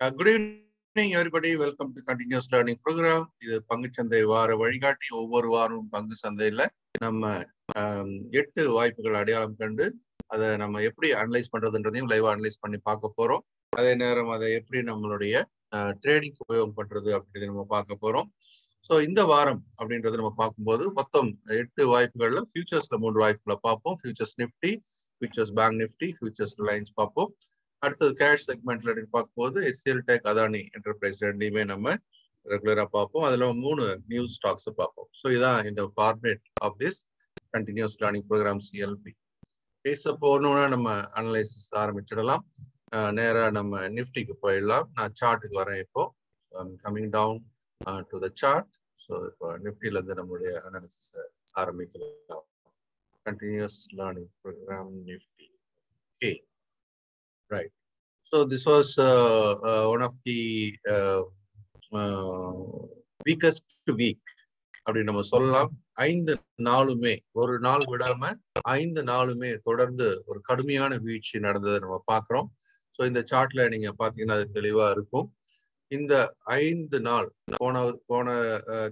Uh, good evening, everybody. Welcome to continuous learning program. இது பங்குச்சந்தை வார வழிகாட்டி. ஒவ்வொரு வாரமும் பங்கு சந்தையில நம்ம எட்டு வாய்ப்புகள் அடையாளம் கண்டு அதை நம்ம எப்படி அனலைஸ் பண்றதுன்றதையும் லைவா அனலைஸ் பண்ணி பார்க்க போறோம். அதே நேரம் அதை எப்படி நம்மளுடைய ட்ரேடிங் உபயோகம் பண்றது அப்படின்றத நம்ம பார்க்க போறோம். ஸோ இந்த வாரம் அப்படின்றத நம்ம பார்க்கும்போது மொத்தம் எட்டு வாய்ப்புகள்ல ஃபியூச்சர்ஸ்ல மூன்று வாய்ப்புகளை பார்ப்போம். Futures Nifty futures bank Nifty futures Reliance பார்ப்போம். அடுத்தது கேஷ் செக்மெண்ட்ல பார்க்கும்போது எஸ்சிஎல் டெக் அதானி என்டர்பிரைஸ் ரெண்டையுமே நம்ம ரெகுலரா பார்ப்போம். அதுல மூணு நியூஸ் ஸ்டாக்ஸ் பார்ப்போம். ஸோ இதான் இந்த format of this continuous learning programme CLP பேச போகணும்னா நம்ம அனலைசிஸ் ஆரம்பிச்சிடலாம். நேராக நேரா நம்ம நிஃப்டிக்கு போயிடலாம். நான் சார்ட்டுக்கு வரேன் இப்போ. Coming down to the chart so இப்போ நிஃப்டில இருந்து நம்மளுடைய அனாலிசிஸ் ஆரம்பிக்கலாம். Continuous learning programme Nifty okay right so this was one of the weakest week அப்படின்னு நம்ம சொல்லலாம். ஐந்து நாளுமே ஒரு நாள் விடாம ஐந்து நாளுமே தொடர்ந்து ஒரு கடுமையான வீழ்ச்சி நடந்ததை நம்ம பார்க்குறோம். ஸோ இந்த சார்ட்ல நீங்க பாத்தீங்கன்னா அது தெளிவா இருக்கும். இந்த ஐந்து நாள் போன போன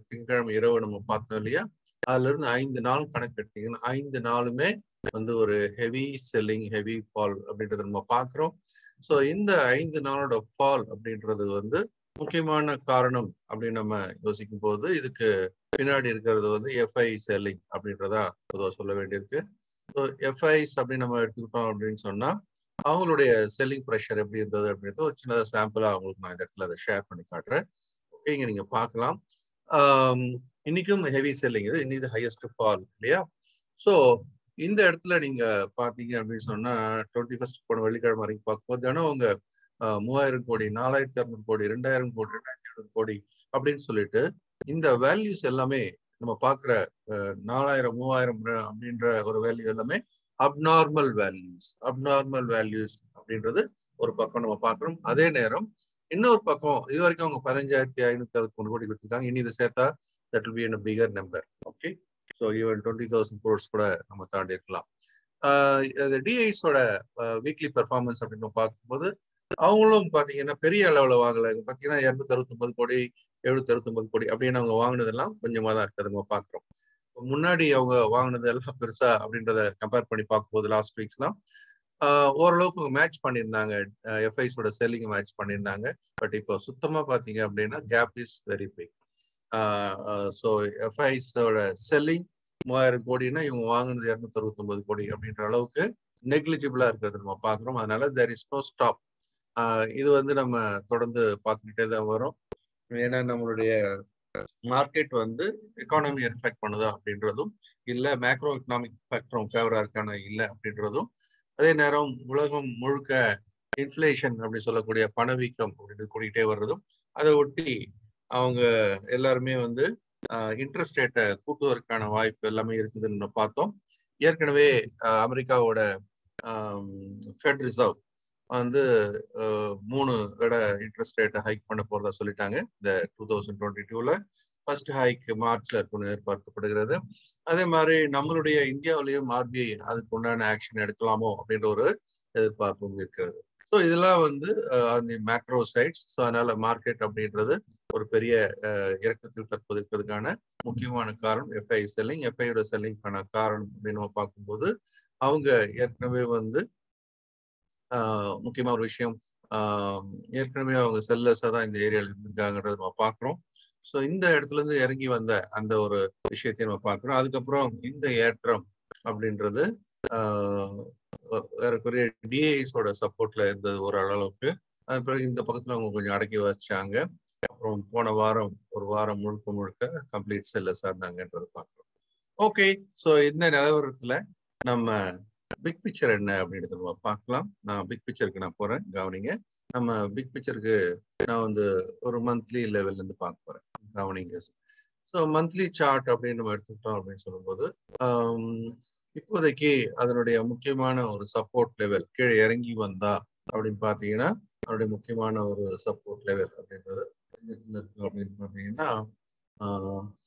திங்கட்கிழமை இரவு நம்ம பார்த்தோம் இல்லையா? அதுல இருந்து ஐந்து நாள் கணக்கு எடுத்தீங்கன்னா ஐந்து நாளுமே வந்து ஒரு ஹெவி செல்லிங் ஹெவி ஃபால் அப்படின்றத நம்ம பார்க்குறோம். ஸோ இந்த ஐந்து நாளோட ஃபால் அப்படின்றது வந்து முக்கியமான காரணம் அப்படின்னு நம்ம யோசிக்கும் போது இதுக்கு பின்னாடி இருக்கிறது வந்து எஃப்ஐ செல்லிங் அப்படின்றதா பொதுவாக சொல்ல வேண்டியிருக்கு. ஸோ எஃப்ஐஸ் அப்படின்னு நம்ம எடுத்துக்கிட்டோம் அப்படின்னு சொன்னா அவங்களுடைய செல்லிங் ப்ரெஷர் எப்படி இருந்தது அப்படின்றது ஒரு சின்ன சாம்பிளா அவங்களுக்கு நான் இந்த இடத்துல அதை ஷேர் பண்ணி காட்டுறேன். ஓகே இங்க நீங்க பார்க்கலாம். இன்னைக்கும் ஹெவி செல்லிங் இது இன்னைக்கு ஹையஸ்ட் ஃபால் இல்லையா? ஸோ இந்த இடத்துல நீங்க பாத்தீங்க அப்படின்னு சொன்னா டுவெண்ட்டி ஃபர்ஸ்ட் போன வெள்ளிக்கிழமை வரைக்கும் பார்க்கும்போது தினம் அவங்க மூவாயிரம் கோடி நாலாயிரத்தி இரநூறு கோடி ரெண்டாயிரம் கோடி ரெண்டாயிரத்தி எழுநூறு கோடி அப்படின்னு சொல்லிட்டு இந்த வேல்யூஸ் எல்லாமே நம்ம பாக்குற நாலாயிரம் மூவாயிரம் அப்படின்ற ஒரு வேல்யூ எல்லாமே அப்நார்மல் வேல்யூஸ் அப்நார்மல் வேல்யூஸ் அப்படின்றது ஒரு பக்கம் நம்ம பாக்குறோம் அதே நேரம் இன்னொரு பக்கம் இது வரைக்கும் அவங்க பதினஞ்சாயிரத்தி ஐநூத்தி அறுபத்தி மூணு கோடி கொடுத்துருக்காங்க. இனி இதை சேர்த்தா that will be bigger number okay so even twenty thousand crores கூட நம்ம தாண்டி இருக்கலாம். டிஐஸோட வீக்லி பெர்ஃபார்மன்ஸ் அப்படின்னு பார்க்கும்போது அவங்களும் பாத்தீங்கன்னா பெரிய அளவுல வாங்கல. இங்க பாத்தீங்கன்னா இருநூத்தி அறுபத்தொன்பது கோடி எழுநூத்தி அறுபத்தொன்பது கோடி அப்படின்னு அவங்க வாங்கினதெல்லாம் கொஞ்சமா தான் இருக்குது நம்ம பாக்குறோம் முன்னாடி அவங்க வாங்கினது எல்லாம் பெருசா அப்படின்றத கம்பேர் பண்ணி பார்க்கும்போது லாஸ்ட் வீக்ஸ்லாம் ஓரளவுக்கு மேட்ச் பண்ணியிருந்தாங்க. எஃப்ஐஸோட செல்லிங் மேட்ச் பண்ணியிருந்தாங்க. பட் இப்போ சுத்தமா பாத்தீங்க அப்படின்னா gap is very big so எஃப்ஐஸோட selling மூவாயிரம் கோடினா இவங்க வாங்கினது இரநூத்தி அறுபத்தொன்பது கோடி அப்படின்ற அளவுக்கு நெக்லிஜிபிளா இருக்கிறது நம்ம பாக்குறோம் அதனால தேர் இஸ் நோ ஸ்டாப் இது வந்து நம்ம தொடர்ந்து பார்த்துக்கிட்டே தான் வரும். ஏன்னா நம்மளுடைய மார்க்கெட் வந்து எக்கானமி ரிஃப்ளெக்ட் பண்ணுதா அப்படின்றதும் இல்ல மேக்ரோ எக்கனாமிக் ஃபேக்டரும் ஃபேவரா இருக்கான இல்ல அப்படின்றதும் அதே நேரம் உலகம் முழுக்க இன்ஃப்ளேஷன் அப்படின்னு சொல்லக்கூடிய பணவீக்கம் அப்படின்னு கூட்டிகிட்டே வர்றதும் அதை ஒட்டி அவங்க எல்லாருமே வந்து இன்ட்ரெஸ்ட் ரேட்டை கூட்டுவதற்கான வாய்ப்பு எல்லாமே இருக்குதுன்னு பார்த்தோம். ஏற்கனவே அமெரிக்காவோட ஃபெட் ரிசர்வ் வந்து மூணு தடவை இன்ட்ரெஸ்ட் ரேட்டை ஹைக் பண்ண போறதா சொல்லிட்டாங்க. இந்த டூ தௌசண்ட் டுவெண்ட்டி டூல ஃபர்ஸ்ட் ஹைக் மார்ச்ல இருக்கும்னு எதிர்பார்க்கப்படுகிறது. அதே மாதிரி நம்மளுடைய இந்தியாவிலையும் ஆர்பிஐ அதுக்கு உண்டான ஆக்ஷன் எடுக்கலாமோ அப்படின்ற ஒரு எதிர்பார்ப்பும் இருக்கிறது. ஸோ இதெல்லாம் வந்து அந்த மேக்ரோ சைட்ஸ் ஸோ அதனால மார்க்கெட் அப்படின்றது ஒரு பெரிய இறக்கத்தில் தற்போது இருக்கிறதுக்கான முக்கியமான காரணம். எஃப்ஐ செல்லிங் எஃப்ஐயோட செல்லிங்கான காரணம் அப்படின்னு நம்ம பார்க்கும்போது அவங்க ஏற்கனவே வந்து ஆஹ் ஒரு விஷயம் ஆஹ் ஏற்கனவே அவங்க செல்லர்ஸா தான் இந்த ஏரியாவில் இருந்திருக்காங்கன்றத நம்ம பாக்குறோம் ஸோ இந்த இடத்துல இருந்து இறங்கி வந்த அந்த ஒரு விஷயத்தையும் நம்ம பார்க்குறோம். அதுக்கப்புறம் இந்த ஏற்றம் அப்படின்றது ஏறக்குறைய டிஐஸோட சப்போர்ட்ல இருந்தது ஒரு அளவுக்கு அது பிறகு இந்த பக்கத்துல அவங்க கொஞ்சம் அடக்கி வச்சாங்க. அப்புறம் போன வாரம் ஒரு வாரம் முழுக்க முழுக்க கம்ப்ளீட் செல்லர்ஸா இருந்தாங்கன்றதை பார்க்குறோம் ஓகே ஸோ இந்த நிலவரத்துல நம்ம பிக் பிக்சர் என்ன அப்படின்றத நம்ம பார்க்கலாம் நான் பிக் பிக்சருக்கு நான் போறேன் கவனிங்க. நம்ம பிக் பிக்சருக்கு நான் வந்து ஒரு மந்த்லி லெவல்ல இருந்து பார்க்க போறேன். கவனிங்க. ஸோ மந்த்லி சார்ட் அப்படின்னு நம்ம எடுத்துக்கிட்டோம் அப்படின்னு சொல்லும்போது um, இப்போதைக்கு அதனுடைய முக்கியமான ஒரு சப்போர்ட் லெவல் கீழே இறங்கி வந்தா அப்படின்னு பார்த்தீங்கன்னா அதனுடைய முக்கியமான ஒரு சப்போர்ட் லெவல் அப்படின்றது அப்படின்னு பார்த்தீங்கன்னா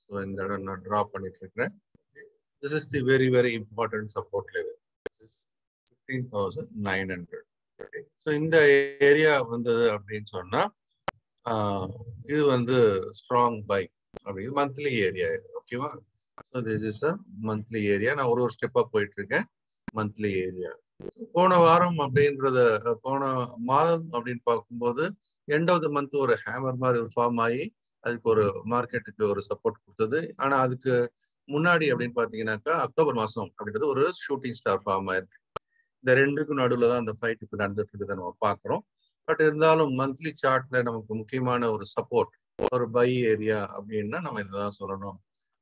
ஸோ இந்த இடம் நான் ட்ரா பண்ணிட்டு இருக்கிறேன் this is the very very important support level fifteen thousand nine hundred so இந்த ஏரியா வந்தது அப்படின்னு சொன்னா இது வந்து ஸ்ட்ராங் பை அப்படி மந்த்லி ஏரியா இது ஓகேவா so this is a monthly area நான் ஒரு ஒரு ஸ்டெப்பாக போயிட்டு இருக்கேன் மந்த்லி ஏரியா போன வாரம் அப்படின்றத போன மாதம் அப்படின்னு பார்க்கும்போது எண்ட் ஆஃப் த மந்த் ஒரு ஹேமர் மாதிரி ஒரு ஃபார்ம் ஆகி அதுக்கு ஒரு மார்க்கெட்டுக்கு ஒரு சப்போர்ட் கொடுத்தது. ஆனா அதுக்கு முன்னாடி அப்படின்னு பாத்தீங்கன்னாக்கா அக்டோபர் மாசம் அப்படின்றது ஒரு ஷூட்டிங் ஸ்டார் ஃபார்ம் ஆயிருக்கு இந்த ரெண்டுக்கும் நடுவில் தான் அந்த ஃபைட் இப்போ நடந்துட்டு இருக்குதை நம்ம பார்க்குறோம். பட் இருந்தாலும் மந்த்லி சார்ட்ல நமக்கு முக்கியமான ஒரு சப்போர்ட் ஒரு பை ஏரியா அப்படின்னா நம்ம இதை தான் சொல்லணும்.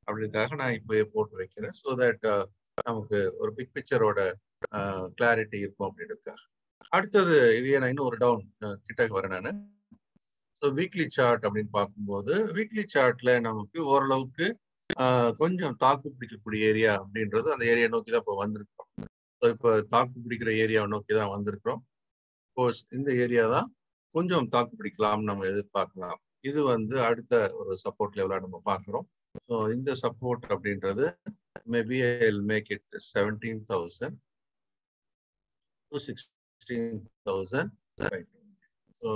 அப்படிக்காக நான் இப்போ போட்டு வைக்கிறேன். ஸோ தட் uh, நமக்கு ஒரு பிக் பிக்சரோட கிளாரிட்டி இருக்கும் அப்படின்றதுக்காக. அடுத்தது இது நான் இன்னும் ஒரு டவுன் uh, கிட்ட வரேன் நான். ஸோ வீக்லி சார்ட் அப்படின்னு பார்க்கும்போது வீக்லி சார்ட்ல நமக்கு ஓரளவுக்கு uh, கொஞ்சம் தாக்கு பிடிக்கக்கூடிய ஏரியா அப்படின்றது அந்த ஏரியா நோக்கி தான் இப்போ வந்திருக்கோம் ஸோ இப்போ தாக்கு பிடிக்கிற ஏரியாவை நோக்கி தான் வந்திருக்கிறோம். கோஸ் இந்த ஏரியா தான் கொஞ்சம் தாக்கு பிடிக்கலாம் நம்ம எதிர்பார்க்கலாம். இது வந்து அடுத்த ஒரு சப்போர்ட் லெவலாக நம்ம பார்க்குறோம். ஸோ இந்த சப்போர்ட் அப்படின்றது maybe I make it seventeen thousand to sixteen thousand so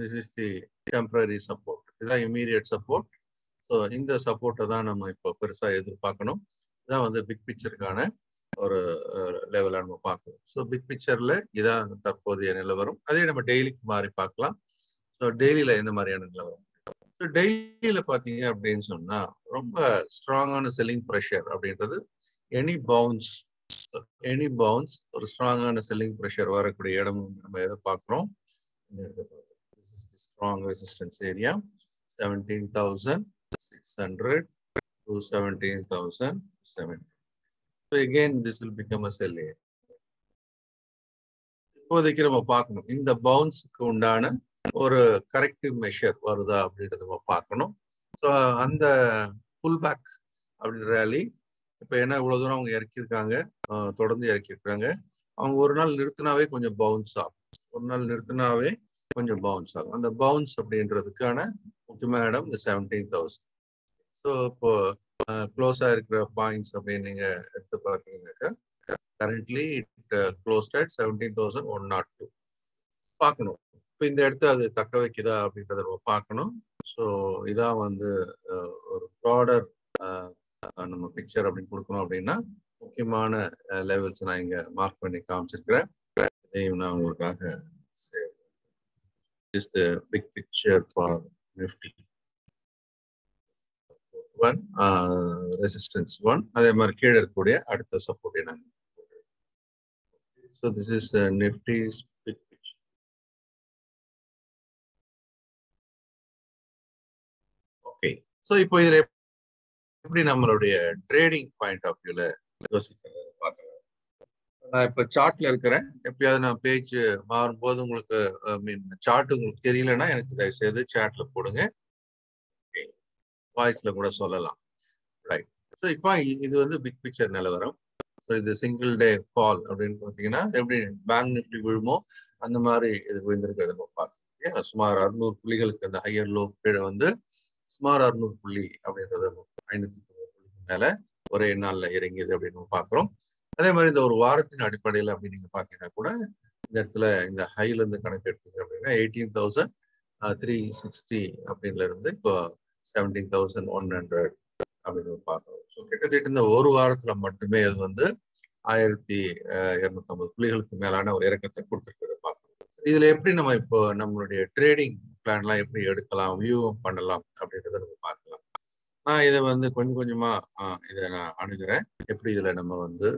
this is the temporary support இதுதான் இமீடியட் சப்போர்ட் ஸோ இந்த சப்போர்ட்டை தான் நம்ம இப்போ பெருசாக எதிர்பார்க்கணும். இதான் வந்து பிக் பிக்சருக்கான ஒரு லெவலாக நம்ம பார்க்கணும். ஸோ பிக் பிக்சரில் இதான் தற்போதைய நிலவரம். அதே நம்ம டெய்லிக்கு மாறி பார்க்கலாம். ஸோ டெய்லியில் எந்த மாதிரியான நிலவரம்? டெய்லியில் பார்த்தீங்க அப்படின்னு சொன்னால் ரொம்ப ஸ்ட்ராங்கான செல்லிங் ப்ரெஷர் அப்படின்றது எனி பவுன்ஸ் எனி பவுன்ஸ் ஒரு ஸ்ட்ராங்கான செல்லிங் ப்ரெஷர் வரக்கூடிய இடம் நம்ம எதை பார்க்குறோம் strong resistance area seventeen thousand six hundred to seventeen thousand seven so again this will become a sell area இப்போதைக்கு நம்ம பார்க்கணும். இந்த பவுன்ஸுக்கு உண்டான ஒரு கரெக்டிவ் மெஷர் வருதா அப்படின்றத நம்ம பார்க்கணும். ஸோ அந்த புல் பேக் அப்படின்ற ரேலி இப்போ என்ன இவ்வளோ தூரம் அவங்க இறக்கியிருக்காங்க? தொடர்ந்து இறக்கியிருக்காங்க. அவங்க ஒரு நாள் நிறுத்தினாவே கொஞ்சம் பவுன்ஸ் ஆகும். ஒரு நாள் நிறுத்தினாவே கொஞ்சம் பவுன்ஸ் ஆகும். அந்த பவுன்ஸ் அப்படின்றதுக்கான முக்கியமான இடம் இந்த செவன்டீன் தௌசண்ட் ஸோ இப்போ க்ளோஸாக இருக்கிற பாயிண்ட்ஸ் அப்படின்னு நீங்கள் எடுத்து பார்த்தீங்கன்னாக்கா currently it closed at seventeen thousand one naught two பார்க்கணும். இப்போ இந்த இடத்த அது தக்க வைக்குதா அப்படின்றத நம்ம பார்க்கணும். ஸோ இதான் வந்து ஒரு ப்ராடர் நம்ம பிக்சர் அப்படின்னு கொடுக்கணும் அப்படின்னா முக்கியமான லெவல்ஸ் நான் இங்கே மார்க் பண்ணி காமிச்சிருக்கிறேன். இதையும் நான் உங்களுக்காக is the big picture for Nifty one resistance one அதே மாதிரி கீழே இருக்கக்கூடிய அடுத்த சப்போர்ட்டை நாங்கள் so this is Nifty so இப்போ இதில் எப்படி நம்மளுடைய ட்ரேடிங் பாயிண்ட் ஆஃப் வியூல யோசிக்கிறது பார்க்கலாம் நான் இப்போ சார்ட்ல இருக்கிறேன். எப்பயாவது நான் பேஜ் மாறும்போது உங்களுக்கு ஐ மீன் சார்ட் உங்களுக்கு தெரியலன்னா எனக்கு தயவு செய்து சாட்ல போடுங்க. வாய்ஸ்ல கூட சொல்லலாம். ரைட் ஸோ இப்போ இது வந்து பிக் பிக்சர் நிலவரம். ஸோ இது சிங்கிள் டே ஃபால் அப்படின்னு பார்த்தீங்கன்னா எப்படி பேங்க் நிஃப்டி விழுமோ அந்த மாதிரி இது விழுந்திருக்கிறத நம்ம பார்க்கலாம் சுமார் அறுநூறு புள்ளிகளுக்கு அந்த ஹையர் லோ கீழே வந்து சுமார் அறுநூறு புள்ளி அப்படின்றது ஐநூத்தி தொண்ணூறு புள்ளிக்கு மேல ஒரே நாள்ல இறங்கியது அப்படின்னு பாக்குறோம். அதே மாதிரி இந்த ஒரு வாரத்தின் அடிப்படையில் அப்படின்னு நீங்க பாத்தீங்கன்னா கூட இந்த இடத்துல இந்த ஹைல இருந்து கணக்கு எடுத்தீங்க அப்படின்னா எயிட்டீன் தௌசண்ட் த்ரீ சிக்ஸ்டி அப்படின்ல இருந்து இப்போ செவன்டீன் தௌசண்ட் ஒன் ஹண்ட்ரட் அப்படின்னு பார்க்குறோம் ஸோ கிட்டத்தட்ட இந்த ஒரு வாரத்துல மட்டுமே அது வந்து ஆயிரத்தி இரநூத்தம்பது புள்ளிகளுக்கு மேலான ஒரு இறக்கத்தை கொடுத்துருக்கிறத பார்க்கணும் இதுல எப்படி நம்ம இப்போ நம்மளுடைய ட்ரேடிங் பிளான்லாம் எப்படி எடுக்கலாம் வியூவும் பண்ணலாம் அப்படின்றத நம்ம பார்க்கலாம். நான் இதை வந்து கொஞ்சம் கொஞ்சமாக இதை நான் அணுகிறேன். எப்படி இதில் நம்ம வந்து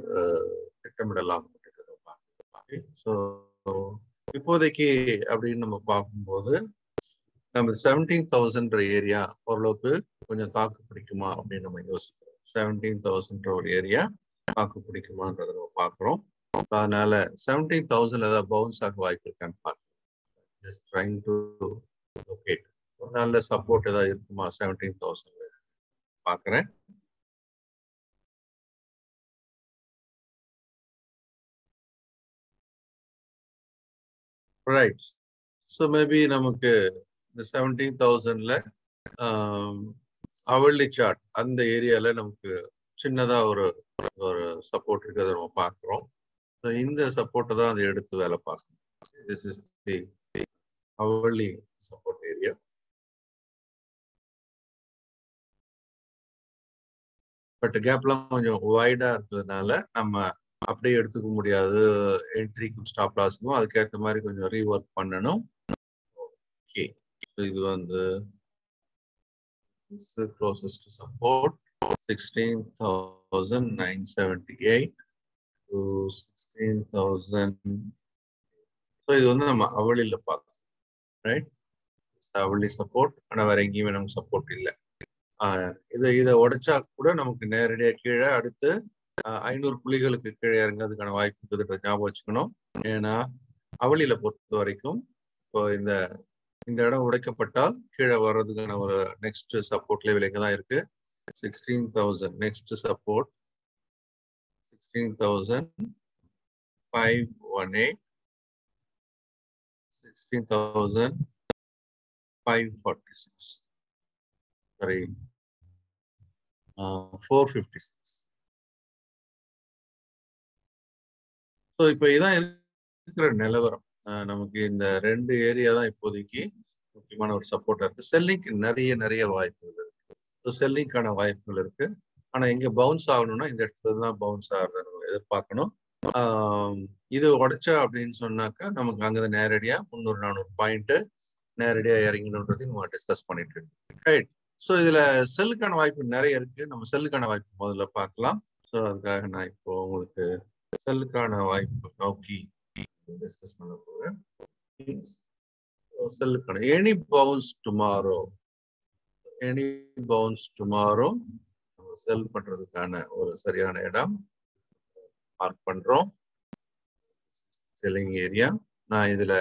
திட்டமிடலாம் அப்படின்றத பார்க்கலாம். ஸோ இப்போதைக்கு அப்படின்னு நம்ம பார்க்கும்போது நம்ம செவன்டீன் தௌசண்ட்ற ஏரியா ஓரளவுக்கு கொஞ்சம் தாக்கு பிடிக்குமா அப்படின்னு நம்ம யோசிக்கிறோம். செவன்டீன் தௌசண்ட்ற ஒரு ஏரியா தாக்கு பிடிக்குமான்றத நம்ம பார்க்குறோம். அதனால செவன்டீன் தௌசண்ட் ஏதாவது பவுன்ஸ் ஆக வாய்ப்பு இருக்கான்னு பார்க்கலாம். ஜஸ்ட் ட்ரைங் டு லொக்கேட் ஒரு நல்ல சப்போர்ட் ஏதாவது இருக்குமா? செவன்டீன் தௌசண்ட்ல பார்க்குறேன் ரைட் ஸோ மேபி நமக்கு இந்த செவன்டீன் தௌசண்ட்ல அவள்ளி சார்ட் அந்த ஏரியால நமக்கு சின்னதா ஒரு ஒரு சப்போர்ட் இருக்கிறத நம்ம பார்க்குறோம் இந்த சப்போர்ட்டை தான் அதை எடுத்து வேலை பார்க்கணும் this is the hourly support area. But கேப்லாம் கொஞ்சம் வைடா இருக்கிறதுனால நம்ம அப்படியே எடுத்துக்க முடியாது. என்ட்ரிக்கும் ஸ்டாப் லாஸ்க்கும் அதுக்கேற்ற மாதிரி கொஞ்சம் ரீஒர்க் பண்ணணும். ஓகே இது வந்து support closest to support 16,978 to 16,000 so இது வந்து நம்ம அவளியில் பார்க்கணும் ரைட் ஒன்லி சப்போர்ட் ஆனால் வேற எங்கேயுமே நமக்கு சப்போர்ட் இல்லை. இதை இதை உடைச்சா கூட நமக்கு நேரடியாக கீழே அடுத்து ஐநூறு புள்ளிகளுக்கு கீழே இறங்கிறதுக்கான வாய்ப்பு இருக்குதுன்ற ஞாபகம் வச்சுக்கணும். ஏன்னா அவளியில பொறுத்த வரைக்கும் இப்போ இந்த இந்த இடம் உடைக்கப்பட்டால் கீழே வர்றதுக்கான ஒரு நெக்ஸ்ட் சப்போர்ட் லெவல் எங்கே தான் இருக்கு. Sixteen thousand next support sixteen thousand five one eight sixteen thousand five forty six sorry four fifty six so இப்போ இதான் இருக்கிற நிலவரம். நமக்கு இந்த ரெண்டு ஏரியா தான் இப்போதைக்கு முக்கியமான ஒரு சப்போர்ட்டா இருக்கு. செல்லிங்க்கு நிறைய நிறைய வாய்ப்புகள் இருக்கு. ஸோ செல்லிங்க்கான வாய்ப்புகள் இருக்கு. ஆனா இங்க பவுன்ஸ் ஆகணும்னா இந்த இடத்துல தான் பவுன்ஸ் ஆகிறத நம்ம எதிர்பார்க்கணும். இது உடைச்சா அப்படின்னு சொன்னாக்கா நமக்கு அங்கே நேரடியா முந்நூறு நானூறு பாயிண்ட் நேரடியாக இறங்கணுன்றதையும் நம்ம டிஸ்கஸ் பண்ணிட்டு இருக்கோம் ரைட் ஸோ இதுல செல்லுக்கான வாய்ப்பு நிறைய இருக்கு. நம்ம செல்லுக்கான வாய்ப்பு முதல்ல பார்க்கலாம். ஸோ அதுக்காக நான் இப்போ உங்களுக்கு செல்லுக்கான வாய்ப்பு நோக்கி டிஸ்கஸ் பண்ண போறேன். செல்லுக்கான any bounce tomorrow any bounce tomorrow sell பண்றதுக்கான ஒரு சரியான இடம் மார்க் பண்றோம். செல்லிங் ஏரியா நான் இதுல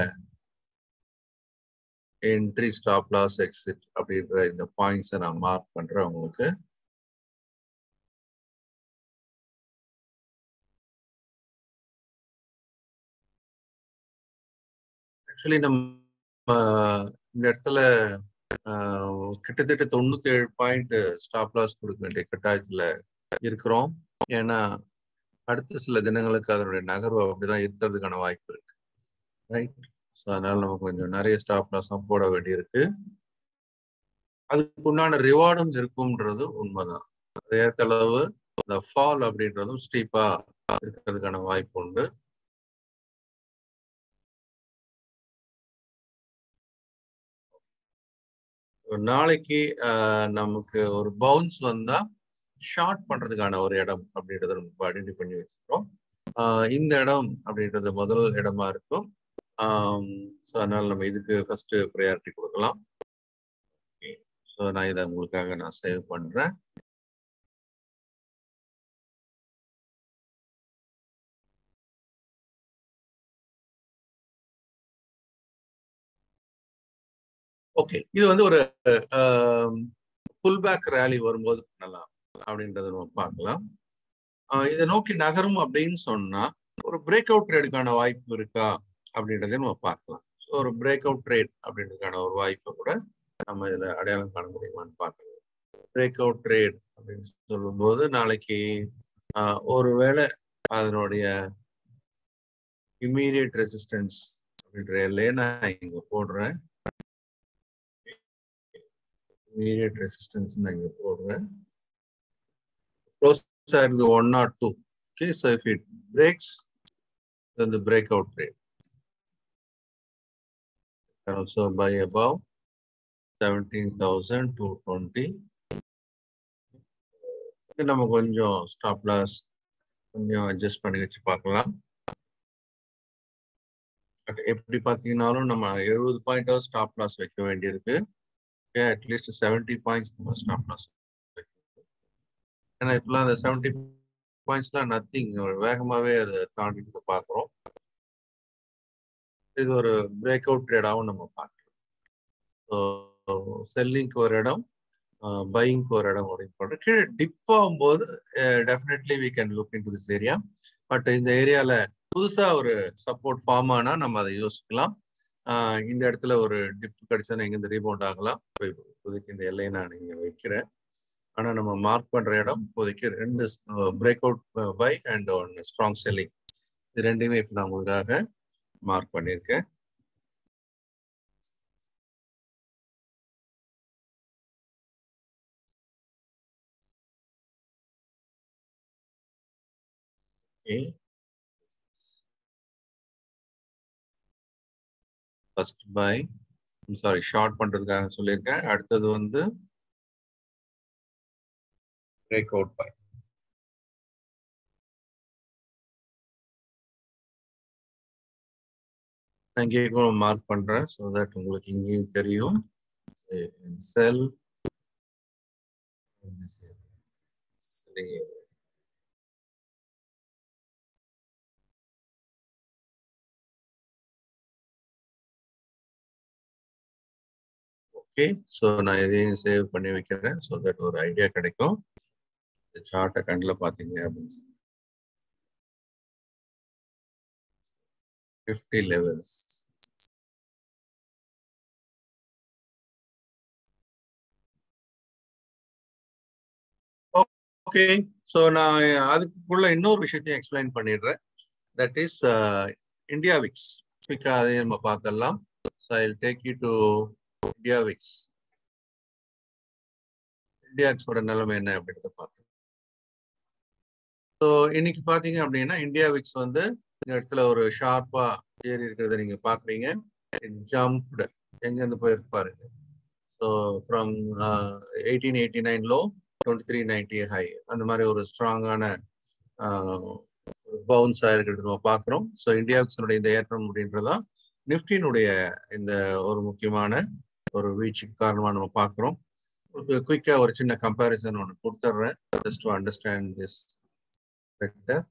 என்ட்ரி ஸ்டாப் லாஸ் எக்ஸிட் அப்படின்ற இந்த பாயிண்ட்ஸை நான் மார்க் பண்றேன் உங்களுக்கு. ஆக்சுவலி நம்ம இந்த இடத்துல கிட்டத்தட்ட தொண்ணூத்தி ஏழு பாயிண்ட் ஸ்டாப் லாஸ் கொடுக்க வேண்டிய கட்டாயத்துல இருக்கிறோம். ஏன்னா அடுத்த சில தினங்களுக்கு அதனுடைய நகர்வு அப்படிதான் இருக்கிறதுக்கான வாய்ப்பு இருக்கு. ரைட் ஸோ அதனால நம்ம கொஞ்சம் நிறைய ஸ்டாப் லாஸும் போட வேண்டியிருக்கு. அதுக்கு உண்டான ரிவார்டும் இருக்கும்ன்றது உண்மைதான். அதே அளவு இந்த ஃபால் அப்படின்றதும் ஸ்டீப்பா இருக்கிறதுக்கான வாய்ப்பு உண்டு. நாளைக்கு நமக்கு ஒரு பவுன்ஸ் வந்தா ஷார்ட் பண்றதுக்கான ஒரு இடம் அப்படின்றத நம்ம ஐடென்டி பண்ணி வச்சுக்கிறோம் இந்த இடம் அப்படின்றது முதல் இடமா இருக்கும். ஸோ அதனால நம்ம இதுக்கு ஃபர்ஸ்ட் ப்ரையாரிட்டி கொடுக்கலாம். ஸோ நான் இதை உங்களுக்காக நான் சேவ் பண்றேன். ஓகே இது வந்து ஒரு புல் பேக் ரேலி வரும்போது பண்ணலாம் அப்படின்றத நம்ம பார்க்கலாம். இதை நோக்கி நகரும் அப்படின்னு சொன்னா ஒரு பிரேக் அவுட் ட்ரேடுக்கான வாய்ப்பு இருக்கா? அப்படின்றதையும் நம்ம பார்க்கலாம். ஸோ ஒரு பிரேக் அவுட் ட்ரேட் அப்படின்றதுக்கான ஒரு வாய்ப்பை கூட நம்ம இதுல அடையாளம் காண முடியுமான்னு பார்க்கலாம். பிரேக் அவுட் ட்ரேட் அப்படின்னு சொல்லும்போது நாளைக்கு ஒருவேளை அதனுடைய இம்மீடியட் ரெசிஸ்டன்ஸ் அப்படின்ற எல்லையை நான் இங்க போடுறேன். இம்மீடியட் ரெசிஸ்டன்ஸ் நான் இங்க போடுறேன். க்ளோஸ் ஆயிருது one naught two okay so if it breaks the break out rate can also buy above 17,220 நம்ம கொஞ்சம் ஸ்டாப் லாஸ் கொஞ்சம் அட்ஜஸ்ட் பண்ணி வச்சு பார்க்கலாம். பட் எப்படி பார்த்தீங்கன்னாலும் நம்ம எழுபது பாயிண்ட் ஸ்டாப் லாஸ் வைக்க வேண்டியிருக்கு. அட்லீஸ்ட் செவன்டி பாயிண்ட்ஸ் நம்ம ஸ்டாப் லாஸ் ஏன்னா இப்பெல்லாம் அந்த செவன்டி பாயிண்ட்ஸ்லாம் நத்திங் வேகமாவே அதை தாண்டிட்டு பார்க்குறோம். இது ஒரு பிரேக் அவுட் ட்ரேடாகவும் நம்ம பார்க்கலாம். செல்லிங்க்கு ஒரு இடம் பையிங்க்கு ஒரு இடம் அப்படின்னு சொல்றேன் கீழே டிப் ஆகும்போது definitely we can look into this area but இந்த ஏரியால புதுசா ஒரு சப்போர்ட் ஃபார்ம் ஆனா நம்ம அதை யோசிக்கலாம். இந்த இடத்துல ஒரு டிப் கிடைச்சா இங்க ரீபவுண்ட் ஆகலாம். இப்போதைக்கு இந்த எல்லையை நான் இங்க வைக்கிறேன். ஆனா நம்ம மார்க் பண்ற இடம் இப்போதைக்கு ரெண்டு break out buy and one strong selling இது ரெண்டுமே இப்போ நான் உங்களுக்காக மார்க் பண்ணியிருக்கேன் ஃபர்ஸ்ட் பை சாரி ஷார்ட் பண்றதுக்காக சொல்லியிருக்கேன். அடுத்தது வந்து பிரேக் அவுட் பை நான் கூட மார்க் பண்றேன் ஸோ தட் உங்களுக்கு இங்கேயும் தெரியும். செல் ஓகே ஸோ நான் இதையும் சேவ் பண்ணி வைக்கிறேன் ஸோ தட் ஒரு ஐடியா கிடைக்கும். சார்ட்டை கண்ணில் பார்த்தீங்க அப்படின்னு சொல்லி 50 levels. ஓகே ஸோ நான் அதுக்குள்ள இன்னொரு விஷயத்தையும் எக்ஸ்பிளைன் பண்ணிடுறேன். தட் இஸ் இந்தியா விக்ஸ் குவிக்காக அதையும் நம்ம பார்த்துடலாம். So I take you to India VIX India விக்ஸோட நிலைமை என்ன அப்படின்றத பார்த்து ஸோ இன்னைக்கு பார்த்தீங்க அப்படின்னா இந்தியா விக்ஸ் வந்து இந்த இடத்துல ஒரு ஷார்ப்பா ஏறி இருக்கிறத நீங்க பாக்குறீங்க. ஜம்ப்டு எங்கேருந்து இருந்து போயிருப்பாரு? So from eighteen eighty nine low twenty three ninety high அந்த மாதிரி ஒரு ஸ்ட்ராங்கான பவுன்ஸாக இருக்கிறது நம்ம பார்க்குறோம் ஸோ இந்தியாவுடைய இந்த ஏற்றம் அப்படின்றதான் நிஃப்டினுடைய இந்த ஒரு முக்கியமான ஒரு வீழ்ச்சிக்கு காரணமா நம்ம பார்க்குறோம் குயிக்கா ஒரு சின்ன கம்பேரிசன் ஒன்று கொடுத்துட்றேன். Just to understand this better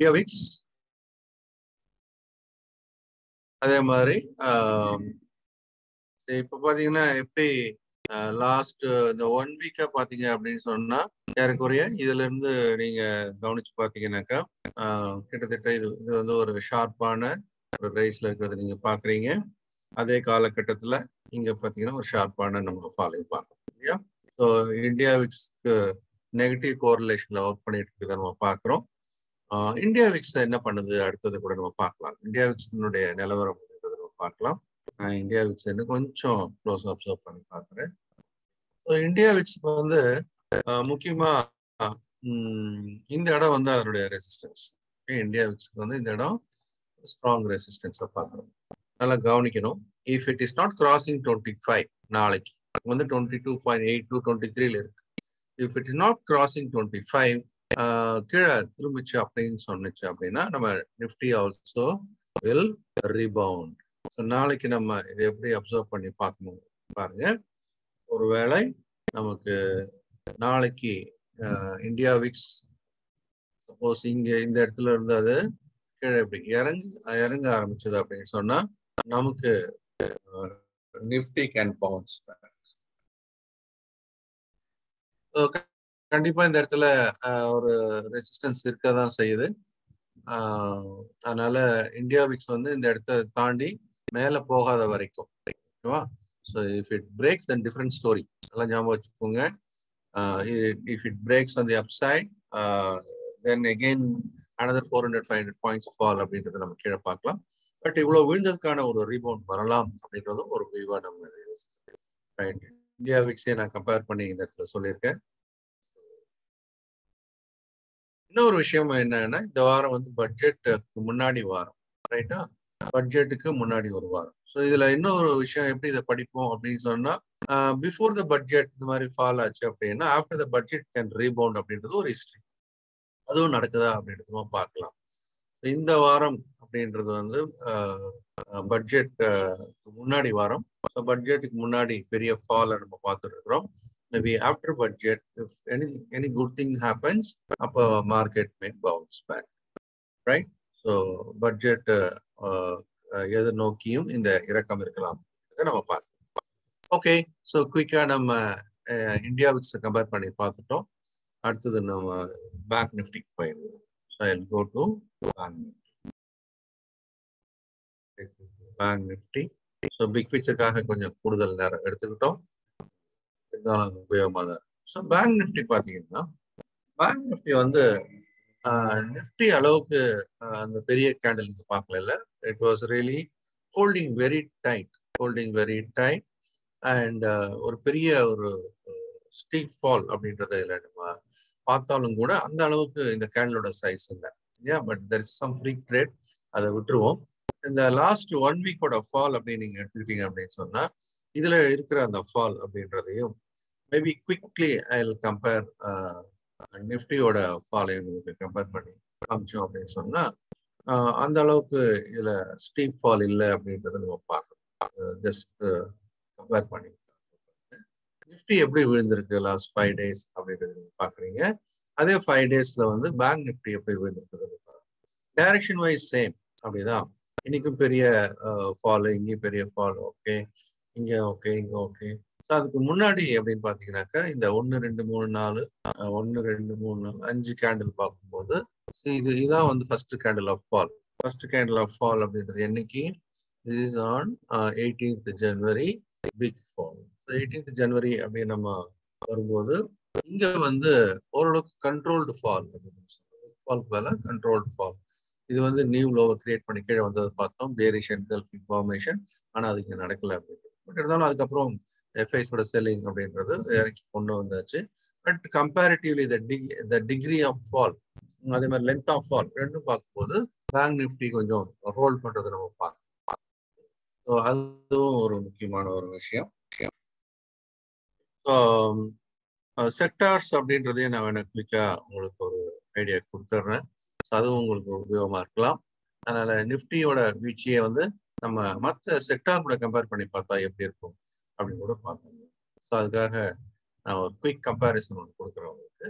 India VIX அதே மாதிரி இப்போ பார்த்தீங்கன்னா எப்படி லாஸ்ட் இந்த ஒன் வீக்கா பார்த்தீங்க அப்படின்னு சொன்னா ஏறக்குறைய இதுல இருந்து நீங்க கவனிச்சு பார்த்தீங்கன்னாக்கா கிட்டத்தட்ட இது இது வந்து ஒரு ஷார்ப்பான ஒரு ரைஸ்ல இருக்கிறத நீங்க பாக்குறீங்க. அதே காலகட்டத்துல இங்க பாத்தீங்கன்னா ஒரு ஷார்ப்பான நம்ம ஃபாலோ பார்க்கணும் இல்லையா? ஸோ இந்தியா விக்ஸ்க்கு நெகட்டிவ் கோரிலேஷன்ல ஒர்க் பண்ணிட்டு இருக்கிறத நம்ம பாக்குறோம். இந்தியா விக்ஸ் என்ன பண்ணுது? அடுத்தது கூட நம்ம பார்க்கலாம். இந்தியா விக்ஸினுடைய நிலவரம் நம்ம பார்க்கலாம். நான் இந்தியா விக்ஸ் என்ன கொஞ்சம் க்ளோஸ் அப்சர்வ் பண்ணி பார்க்குறேன். ஸோ இந்தியா விக்ஸ் வந்து முக்கியமா இந்த இடம் வந்து அதனுடைய ரெசிஸ்டன்ஸ் இந்தியா விக்ஸ்க்கு வந்து இந்த இடம் ஸ்ட்ராங் ரெசிஸ்டன்ஸை பார்க்குறோம் நல்லா கவனிக்கணும். If it is not crossing twenty five நாளைக்கு வந்து twenty two point eight two twenty த்ரீல இருக்கு. If it is not crossing twenty five கீழே திரும்பிச்சு அப்படின்னு சொன்னிச்சு அப்படின்னா நம்ம Nifty also will rebound so நாளைக்கு நம்ம இதை எப்படி அப்சர்வ் பண்ணி பார்க்கணும் பாருங்க. ஒருவேளை நமக்கு நாளைக்கு இந்தியா விக்ஸ் சப்போஸ் இங்க இந்த இடத்துல இருந்து அது கீழே இப்படி இறங்கு இறங்க ஆரம்பிச்சது அப்படின்னு சொன்னா நமக்கு நிஃப்டி கேன் பவுன்ஸ் கண்டிப்பா இந்த இடத்துல ஒரு ரெசிஸ்டன்ஸ் இருக்க தான் செய்யுது அதனால இந்தியா விக்ஸ் வந்து இந்த இடத்த தாண்டி மேல போகாத வரைக்கும். ஓகேவா? So if it breaks then different story எல்லாம் ஞாபகம் வச்சுக்கோங்க. If it breaks on the upside then again another four hundred five hundred points fall அப்படின்றத நம்ம கீழே பார்க்கலாம். பட் இவ்வளோ விழுந்ததுக்கான ஒரு ரீபவுண்ட் வரலாம் அப்படின்றதும் ஒரு விவா நம்ம ரைட் இந்தியா விக்ஸை நான் கம்பேர் பண்ணி இந்த இடத்துல சொல்லியிருக்கேன். இன்னொரு விஷயம் என்னன்னா இந்த வாரம் வந்து பட்ஜெட்டுக்கு முன்னாடி வாரம். ரைட்டா பட்ஜெட்டுக்கு முன்னாடி ஒரு வாரம். ஸோ இதுல இன்னொரு விஷயம் எப்படி இதை படிப்போம் அப்படின்னு சொன்னா பிஃபோர் த பட்ஜெட் இந்த மாதிரி ஃபால் ஆச்சு அப்படின்னா after the budget can rebound அப்படின்றது ஒரு ஹிஸ்ட்ரி அதுவும் நடக்குதா அப்படின்றதுமா பார்க்கலாம். இந்த வாரம் அப்படின்றது வந்து பட்ஜெட் முன்னாடி வாரம். பட்ஜெட்டுக்கு முன்னாடி பெரிய ஃபாலை நம்ம பார்த்துட்டு இருக்கிறோம். Maybe after budget if any any good thing happens அப்போ market may bounce back right so budget எது நோக்கியும் இந்த இறக்கம் இருக்கலாம். நம்ம பார்க்கலாம் ஓகே ஸோ குயிக்காக நம்ம இந்தியா விக்ஸ் கம்பேர் பண்ணி பார்த்துட்டோம். அடுத்தது நம்ம பேங்க் நிஃப்டிக்கு போயிருந்தோம் so I go to bank Nifty bank Nifty so big பிக்சருக்காக கொஞ்சம் கூடுதல் நேரம் எடுத்துக்கிட்டோம். இதுதான் அது உபயோகமாக. தான் ஸோ பேங்க் நிஃப்டி பார்த்தீங்கன்னா பேங்க் நிஃப்டி வந்து நிஃப்டி அளவுக்கு அந்த பெரிய கேண்டில் நீங்கள் பார்க்கல it was really holding very tight holding very tight and ஒரு பெரிய ஒரு ஸ்டீப் ஃபால் அப்படின்றத இல்லை நம்ம பார்த்தாலும் கூட அந்த அளவுக்கு இந்த கேண்டலோட சைஸ் இல்லை. ஏன் but there is some free trade அதை விட்டுருவோம். இந்த லாஸ்ட் ஒன் வீக்கோட ஃபால் அப்படின்னு நீங்க எடுத்துக்கிட்டீங்க அப்படின்னு சொன்னா இதுல இருக்கிற அந்த ஃபால் அப்படின்றதையும் maybe quickly uh, I will compare நிஃப்டியோட ஃபாலையும் உங்களுக்கு கம்பேர் பண்ணி காமிச்சோம் அப்படின்னு சொன்னா uh, அந்த அளவுக்கு இதுல ஸ்டீப் ஃபால் இல்லை அப்படின்றத நம்ம பார்க்கணும். Uh, ஜஸ்ட் கம்பேர் பண்ணி நிஃப்டி எப்படி விழுந்திருக்கு லாஸ்ட் ஃபைவ் டேஸ் அப்படின்றது நீங்க பாக்குறீங்க அதே ஃபைவ் டேஸ்ல வந்து பேங்க் நிஃப்டி எப்படி விழுந்திருக்குது டைரக்ஷன் வைஸ் சேம் அப்படிதான் இன்னைக்கும் பெரிய ஃபால் இங்கேயும் பெரிய ஃபால் ஓகே இங்க ஓகே இங்க ஓகே அதுக்கு முன்னாடி அப்படின்னு பாத்தீங்கன்னாக்கா இந்த ஒன்னு ரெண்டு மூணு நாலு ஒன்னு ரெண்டு மூணு நாலு அஞ்சு கேண்டில் பார்க்கும்போது இது இதான் வந்து first candle of fall first candle of fall அப்படின்றது என்னைக்கு? This is on eighteenth January big fall eighteenth January அப்படின்னு நம்ம வரும்போது இங்க வந்து ஓரளவுக்கு கண்ட்ரோல்டு ஃபால் ஃபால் மேல கண்ட்ரோல்டு ஃபால் இது வந்து நியூ லோவை கிரியேட் பண்ணி கீழே வந்ததை பார்த்தோம். பேரிஷன் அண்ட் கல்ஃப் இன்ஃபார்மேஷன் ஆனா அது இங்க நடக்கல அப்படின்னு. பட் இருந்தாலும் அதுக்கப்புறம் எஃப்ஐஸோட செல்லிங் அப்படின்றது இறக்கி கொண்டு வந்தாச்சு. But comparatively the tick the degree of fall அதே மாதிரி லென்த் ஆஃப் ஃபால் ரெண்டும் பார்க்கும்போது பேங்க் நிஃப்டி கொஞ்சம் ஹோல்ட் பண்றது நம்ம பார்க்கலாம் ஸோ அதுவும் ஒரு முக்கியமான ஒரு விஷயம். செக்டார்ஸ் um, அப்படின்றதையும் நான் வேணா குயிக்கா உங்களுக்கு ஒரு ஐடியா கொடுத்துட்றேன் ஸோ அதுவும் உங்களுக்கு உபயோகமா இருக்கலாம். அதனால நிஃப்டியோட வீழ்ச்சியை வந்து நம்ம மற்ற செக்டார் கூட கம்பேர் பண்ணி பார்த்தா எப்படி இருக்கும்? அப்படின்னு கூட பார்த்தாங்க ஸோ அதுக்காக நான் ஒரு குயிக் கம்பேரிசன் ஒன்று கொடுக்குறேன் உங்களுக்கு.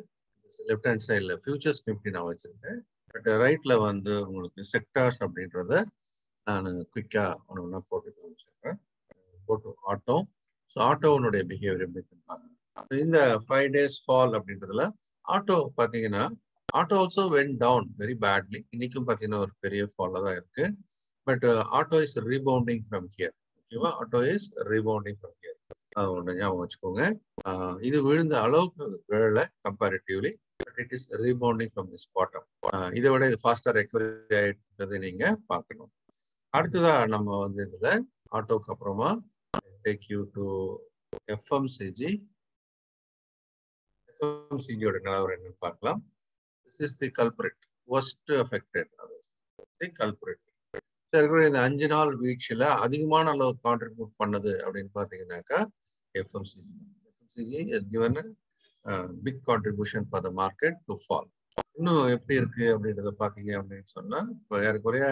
லெஃப்ட் ஹேண்ட் சைடில் ஃபியூச்சர்ஸ் நிஃப்டி நான் வச்சிருக்கேன். பட் ரைட்ல வந்து உங்களுக்கு செக்டார்ஸ் அப்படின்றத நான் குயிக்கா ஒன்று ஒன்றா போட்டு காமிச்சிடுறேன். போட்டு ஆட்டோ ஸோ ஆட்டோனுடைய பிஹேவியர் எப்படி பாருங்க இந்த ஃபைவ் டேஸ் ஃபால் அப்படின்றதுல ஆட்டோ பார்த்தீங்கன்னா auto also went down very badly இன்னைக்கும் பார்த்தீங்கன்னா ஒரு பெரிய ஃபாலாக தான் இருக்கு. But auto is rebounding from here ஓகேவா? Auto is rebounding from here ஒன்று ஞாபகம் வச்சுக்கோங்க. இது விழுந்த அளவுக்கு அது விழல comparatively but it is rebounding from this bottom இதை விட இது ஃபாஸ்டா ரெக்கவரி ஆயிட்டு நீங்க பார்க்கணும். அடுத்ததா நம்ம வந்து இதுல ஆட்டோக்கு அப்புறமா டேக் யூ டு எஃப்எம்சிஜி எஃப்எம்சிஜியோட நிலவரம் என்னன்னு பார்க்கலாம். This is the culprit most affected the culprit இருக்கிற இந்த அஞ்சு நாள் வீழ்ச்சியில அதிகமான அளவு கான்ட்ரிபியூட் பண்ணது அப்படின்னு பாத்தீங்கன்னாக்கா FMCG FMCG is given big contribution for the market to fall இன்னும் எப்படி இருக்கு அப்படின்றத பாத்தீங்க அப்படின்னு சொன்னா இப்போ ஏறக்குறைய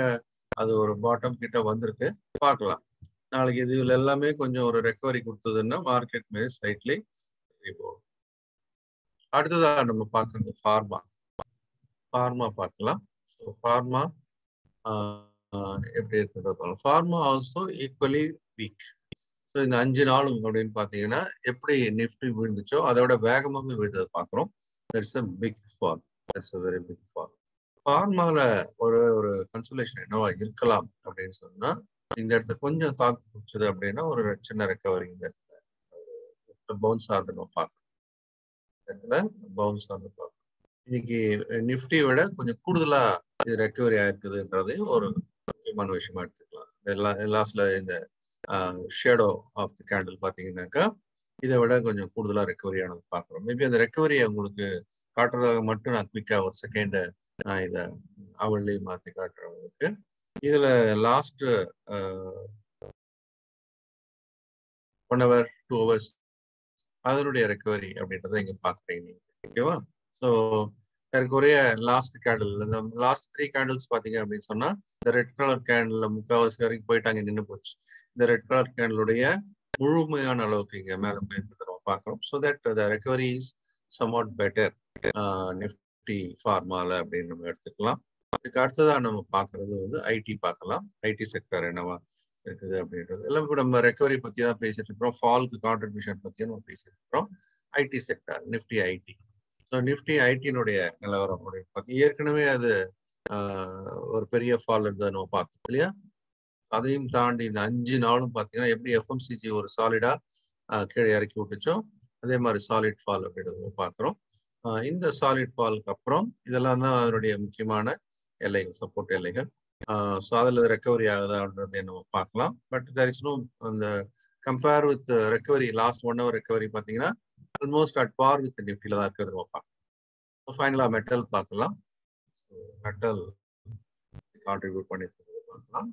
அது ஒரு பாட்டம் கிட்ட வந்திருக்கு. பார்க்கலாம். நாளைக்கு இதுல எல்லாமே கொஞ்சம் ஒரு ரெக்கவரி கொடுத்ததுன்னா மார்க்கெட் மே ஸ்லைட்லி அடுத்ததா நம்ம பார்க்கறது ஃபார்மா ஃபார்மா பார்க்கலாம். ஸோ ஃபார்மா எப்படி இருக்கிறது pharma also equally weak so இந்த அஞ்சு நாளும் அப்படின்னு பார்த்தீங்கன்னா எப்படி நிஃப்டி விழுந்துச்சோ அதோட வேகமாகவே விழுந்ததை பார்க்குறோம். That's a big form that's a very big form ஃபார்மால ஒரு ஒரு கன்சுலேஷன் என்னவா இருக்கலாம் அப்படின்னு சொன்னா இந்த இடத்த கொஞ்சம் தாக்கு பிடிச்சது அப்படின்னா ஒரு சின்ன ரெக்கவரி இந்த இடத்துல. பவுன்ஸ் ஆகுது நம்ம பார்க்கணும் இடத்துல பவுன்ஸ் ஆகுது பார்க்கணும் இன்னைக்கு நிஃப்டியை விட கொஞ்சம் கூடுதலா இது ரெக்கவரி ஆயிருக்குதுன்றதையும் ஒரு முக்கியமான விஷயமா எடுத்துக்கலாம். எல்லா லாஸ்ட்ல இந்த ஷேடோ ஆஃப் தி கேண்டில் பாத்தீங்கன்னாக்கா இதை விட கொஞ்சம் கூடுதலா ரெக்கவரி ஆனது பாக்குறோம் மேபி அந்த ரெக்கவரியை உங்களுக்கு காட்டுறதாக மட்டும் நான் குவிக்கா ஒரு செகண்ட் நான் இதை அவள்லயே மாத்தி காட்டுறேன் உங்களுக்கு. இதுல last one hour two hours அதனுடைய ரெக்கவரி அப்படின்றத இங்க பாக்குறீங்க ஓகேவா? ஸோ ஏறக்குறைய லாஸ்ட் கேண்டில் இந்த லாஸ்ட் த்ரீ கேண்டில்ஸ் பாத்தீங்க அப்படின்னு சொன்னா இந்த ரெட் கலர் கேண்டில் முக்கால்வாசி வரைக்கும் போயிட்டாங்க நின்று போச்சு. இந்த ரெட் கலர் கேண்டிலுடைய முழுமையான அளவுக்கு இங்க மேல போயிருக்கிறது நம்ம so that the recovery is somewhat better Nifty ஃபார்மால அப்படின்னு நம்ம எடுத்துக்கலாம். அதுக்கு அடுத்ததா நம்ம பார்க்கறது வந்து ஐடி பார்க்கலாம். ஐடி செக்டர் என்னவா இருக்குது அப்படின்றது. எல்லாம் இப்போ நம்ம ரெக்கவரி பத்தி தான் பேசிட்டு இருக்கிறோம். ஃபால்க்கு கான்ட்ரிபியூஷன் பத்தியும் நம்ம பேசிட்டு இருக்கிறோம். IT sector Nifty IT so Nifty ஐடியினுடைய நிலவரம் ஏற்கனவே அது ஒரு பெரிய ஃபால் இருந்ததை நம்ம பார்த்தோம் இல்லையா? அதையும் தாண்டி இந்த அஞ்சு நாளும் பார்த்தீங்கன்னா எப்படி எஃப்எம்சிஜி ஒரு சாலிடா கீழே இறக்கி விட்டுச்சோ அதே மாதிரி சாலிட் ஃபால் அப்படின்றத பார்க்குறோம். இந்த சாலிட் ஃபாலுக்கு அப்புறம் இதெல்லாம் தான் அதனுடைய முக்கியமான எல்லைகள் சப்போர்ட் எல்லைகள். ஸோ அதில் ரெக்கவரி ஆகுதான்றது நம்ம பார்க்கலாம். பட் தேர் இஸ் நோ அந்த compare with recovery last one hour recovery பார்த்தீங்கன்னா ஆல்மோஸ்ட் அட் பார் வித் நிஃப்டியில் தான் இருக்கிறது நம்ம பார்க்கலாம் ஃபைனலாக மெட்டல் பார்க்கலாம். மெட்டல் கான்ட்ரிபியூட் பண்ணியிருக்கிறது பார்க்கலாம்.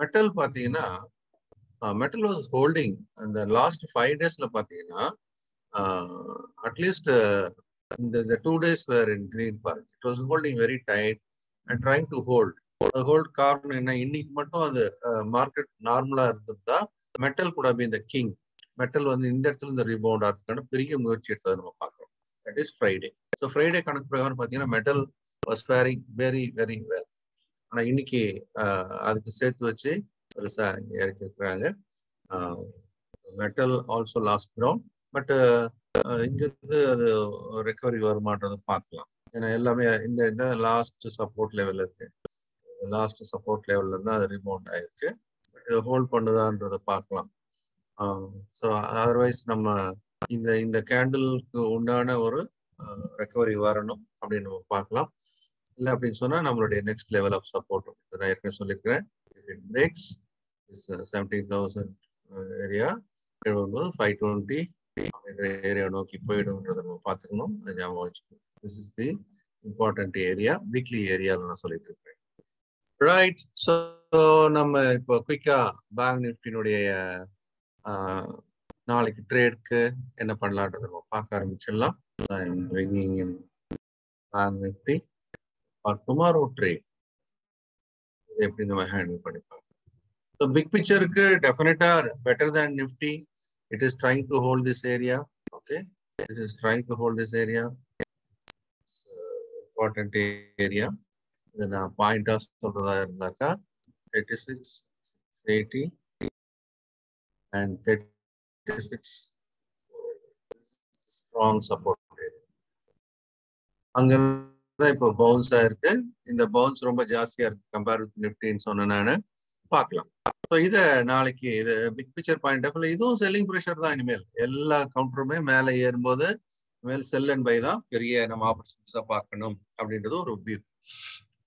மெட்டல் பார்த்தீங்கன்னா மெட்டல் வாஸ் ஹோல்டிங் அந்த லாஸ்ட் ஃபைவ் டேஸ்ல பார்த்தீங்கன்னா uh, அட்லீஸ்ட் uh, இந்த இந்த two days where in green park it was holding very tight and trying to hold hold காரணம் என்ன? இன்னைக்கு மட்டும் அது uh, மார்க்கெட் நார்மலா இருந்திருந்தா மெட்டல் கூட பி இந்த கிங் மெட்டல் வந்து இந்த இடத்துல இந்த ரீபவுண்ட் ஆகிறதுக்கான பெரிய முயற்சி எடுத்ததை நம்ம பார்க்குறோம். That is Friday so Friday கணக்கு பிரகாரம் பார்த்தீங்கன்னா metal was faring very very well ஆனால் இன்னைக்கு அதுக்கு சேர்த்து வச்சு பெருசா இறக்கி இருக்கிறாங்க. Metal also lost ground but இங்கிருந்து அது ரெக்கவரி வருமானது பார்க்கலாம். ஏன்னா எல்லாமே இந்த இந்த லாஸ்ட் சப்போர்ட் லெவல் இருக்கு. லாஸ்ட் சப்போர்ட் லெவல்ல இருந்து அது ரிமௌண்ட் ஆயிருக்கு. ஹோல்ட் பண்ணுதான்றதை பார்க்கலாம். ஸோ அதர்வைஸ் நம்ம இந்த இந்த கேண்டிலுக்கு உண்டான ஒரு ரெக்கவரி வரணும் அப்படின்னு நம்ம பார்க்கலாம். இல்லை அப்படின்னு சொன்னா நம்மளுடைய நெக்ஸ்ட் லெவல் ஆஃப் சப்போர்ட் நான் ஏற்கனவே சொல்லியிருக்கிறேன். பிரேக்ஸ் செவன்டீன் தௌசண்ட் ஏரியா எழுபது ஃபைவ் டுவெண்ட்டி அப்படின்ற ஏரியா நோக்கி போயிடும்ன்றத நம்ம பார்த்துக்கணும். அதை ஞாபகம் வச்சுக்கணும். This is the important area weekly ஏரியாவில் நான் சொல்லிட்டு இருக்கிறேன் ரைட் ஸோ நம்ம இப்போ குயிக்கா பேங்க் நிஃப்டினுடைய நாளைக்கு ட்ரேட்க்கு என்ன பண்ணலான்றது நம்ம பார்க்க ஆரம்பிச்சிடலாம். நிஃப்டி ஆர் டுமாரோ ட்ரேட் எப்படி நம்ம ஹேண்டில் பண்ணி பார்க்கலாம் ஸோ பிக் பிக்சருக்கு டெஃபினட்டா better than Nifty it is trying to hold this area okay this is trying to hold this area. Area important area. then uh, point us it is 680 and 36 strong support. area. அங்கெல்லாம் இப்போ பவுன்ஸா இருக்கு. இந்த bounce ரொம்ப ஜாஸ்தியா இருக்கு. Compare with நிப்டின்னு சொன்னேன்னு பாக்கலாம் so இதை நாளைக்கு இது பிக் பிக்சர் பாயிண்ட் ஆஃப் இதுவும் செல்லிங் ப்ரெஷர் தான் இனிமேல். எல்லா கவுண்டருமே மேலே ஏறும்போது மேல் செல் அண்ட் பை தான் பெரிய நம்ம ஆப்பர்ச்சுனிட்டிஸாக பார்க்கணும் அப்படின்றது ஒரு வியூ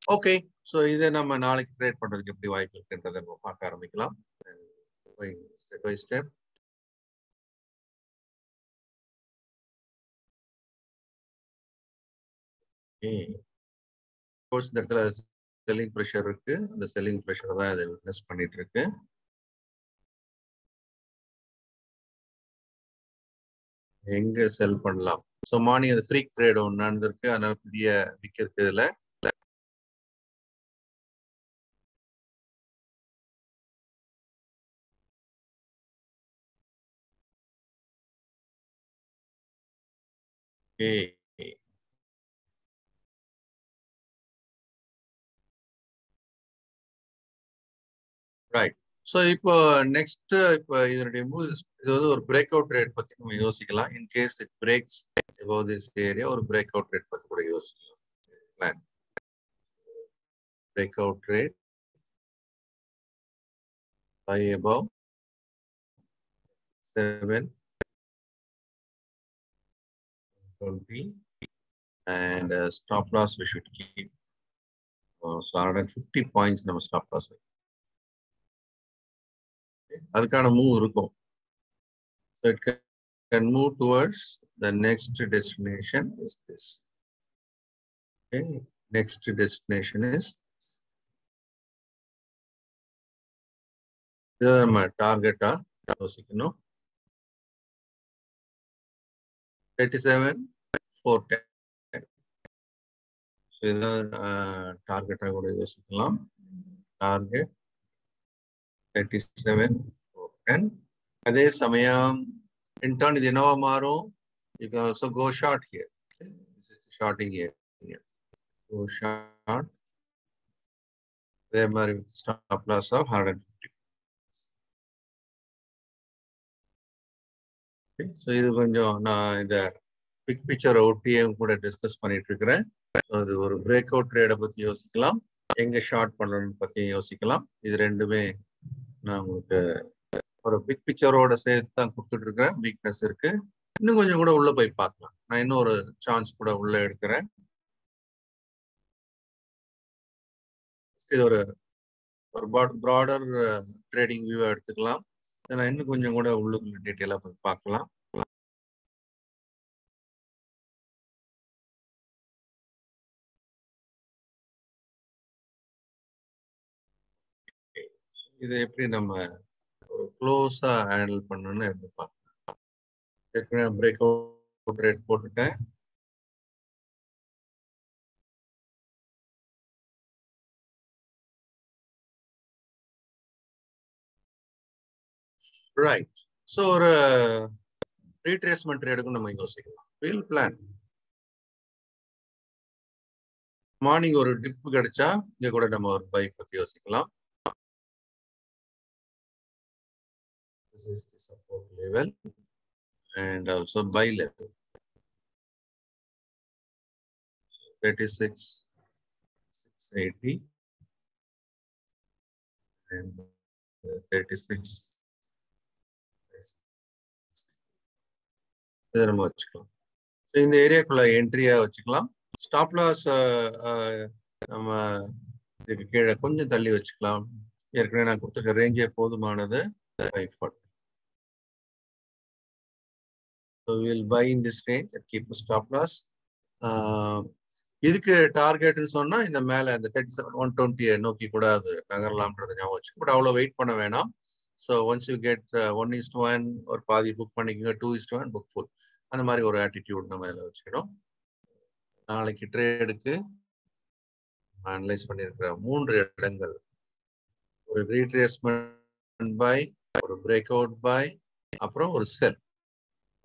ஓகே ஸோ இதை நம்ம நாளைக்கு ட்ரேட் பண்றதுக்கு எப்படி வாய்ப்பு இருக்குன்றதை நம்ம பார்க்க ஆரம்பிக்கலாம். ஸ்டெப் பை ஸ்டெப் கோர்ஸ் இந்த இடத்துல செல்லிங் ப்ரெஷர் இருக்கு. அந்த செல்லிங் ப்ரெஷர் தான் இதை விட்னஸ் பண்ணிட்டு இருக்கு. எங்க செல் பண்ணலாம்? ஸோ மார்னிங் அது ஃப்ரீ ட்ரேட் ஒன்று நடந்திருக்கு. அதனால பெரிய விக் இருக்கு இதுல Okay. ரைட் ஸோ இப்போ நெக்ஸ்ட் இப்போ இதனுடைய மூவ் இது வந்து ஒரு பிரேக் அவுட் ரேட் பத்தி நம்ம யோசிக்கலாம். In case it breaks above this area ஒரு பிரேக் அவுட் ரேட் பத்தி கூட யோசிக்கலாம். Plan break out rate buy above seven twenty and uh, stop loss we should keep uh, so 150 points நம்ம stop loss அதுக்கான move இருக்கும் so it can, can move towards the next destination is this okay next destination is இது நம்ம டார்கெட்டா யோசிக்கணும் Thirty seven four ten so இதான் டார்கெட்டாக கூட யோசிக்கலாம். டார்கெட் தேர்ட்டி செவன் டென் அதே சமயம் இன்டர்ன் இது என்னவா மாறும்? You can also go short here this is shorting here go short அதே மாதிரி stop loss of hundred fifty so இது கொஞ்சம் நான் இந்த பிக் பிக்சரை ஒட்டியும் கூட டிஸ்கஸ் பண்ணிட்டு இருக்கிறேன். அது ஒரு பிரேக் அவுட் ட்ரேடை பத்தி யோசிக்கலாம். எங்க ஷார்ட் பண்ணணும்னு பத்தி யோசிக்கலாம். இது ரெண்டுமே நான் உங்களுக்கு ஒரு பிக் பிக்சரோட சேர்த்து தான் கொடுத்துட்டு இருக்கிறேன். வீக்னஸ் இருக்கு. இன்னும் கொஞ்சம் கூட உள்ள போய் பார்க்கலாம். நான் இன்னும் ஒரு சான்ஸ் கூட உள்ள எடுக்கிறேன். இது ஒரு ஒரு ப்ராடர் ட்ரேடிங் வியூ எடுத்துக்கலாம். நான் இன்னும் கொஞ்சம் கூட உள்ளுக்குள்ள டீட்டெயிலாக போய் பார்க்கலாம். இது எப்படி நம்ம ஒரு க்ளோஸா ஹேண்டில் பண்ணணும்னு எப்படி பார்க்கலாம் ஏற்கனவே பிரேக் அவுட் ரேட் போட்டுட்டேன். ரைட் ஸோ ஒரு ரீட்ரேஸ்மெண்ட் ட்ரேடுக்கும் நம்ம யோசிக்கலாம். வீல் பிளான் மார்னிங் ஒரு டிப் கிடைச்சா இங்க கூட நம்ம ஒரு பைக் பத்தி யோசிக்கலாம். This is the support level and also buy level. 36 680 and 36 இதை நம்ம வச்சுக்கலாம். ஸோ இந்த ஏரியாக்குள்ள என்ட்ரியா வச்சுக்கலாம். ஸ்டாப் லாஸ் நம்ம இதுக்கு கீழே கொஞ்சம் தள்ளி வச்சுக்கலாம். ஏற்கனவே நான் கொடுத்துருக்க ரேஞ்சே போதுமானது. Five forty So we will buy இதுக்கு டார்கெட்னு சொன்னா இந்த மேல இந்த தேர்ட்டி செவன் ஒன் டுவெண்ட்டியை நோக்கி கூட அது நகரலாம்ன்றது ஞாபகம் வச்சு பட் அவ்வளோ வெயிட் பண்ண வேணாம். So once you get one is to one ஒரு பாதி புக் பண்ணிக்கோங்க two is to one book full அந்த மாதிரி ஒரு ஆட்டிடியூட் நம்ம இதில் வச்சுக்கிறோம் நாளைக்கு ட்ரேடுக்கு அனலைஸ் பண்ணியிருக்கிற மூன்று இடங்கள். ஒரு ரீட்ரேஸ்மெண்ட் பை ஒரு பிரேக் அவுட் பை அப்புறம் ஒரு செல்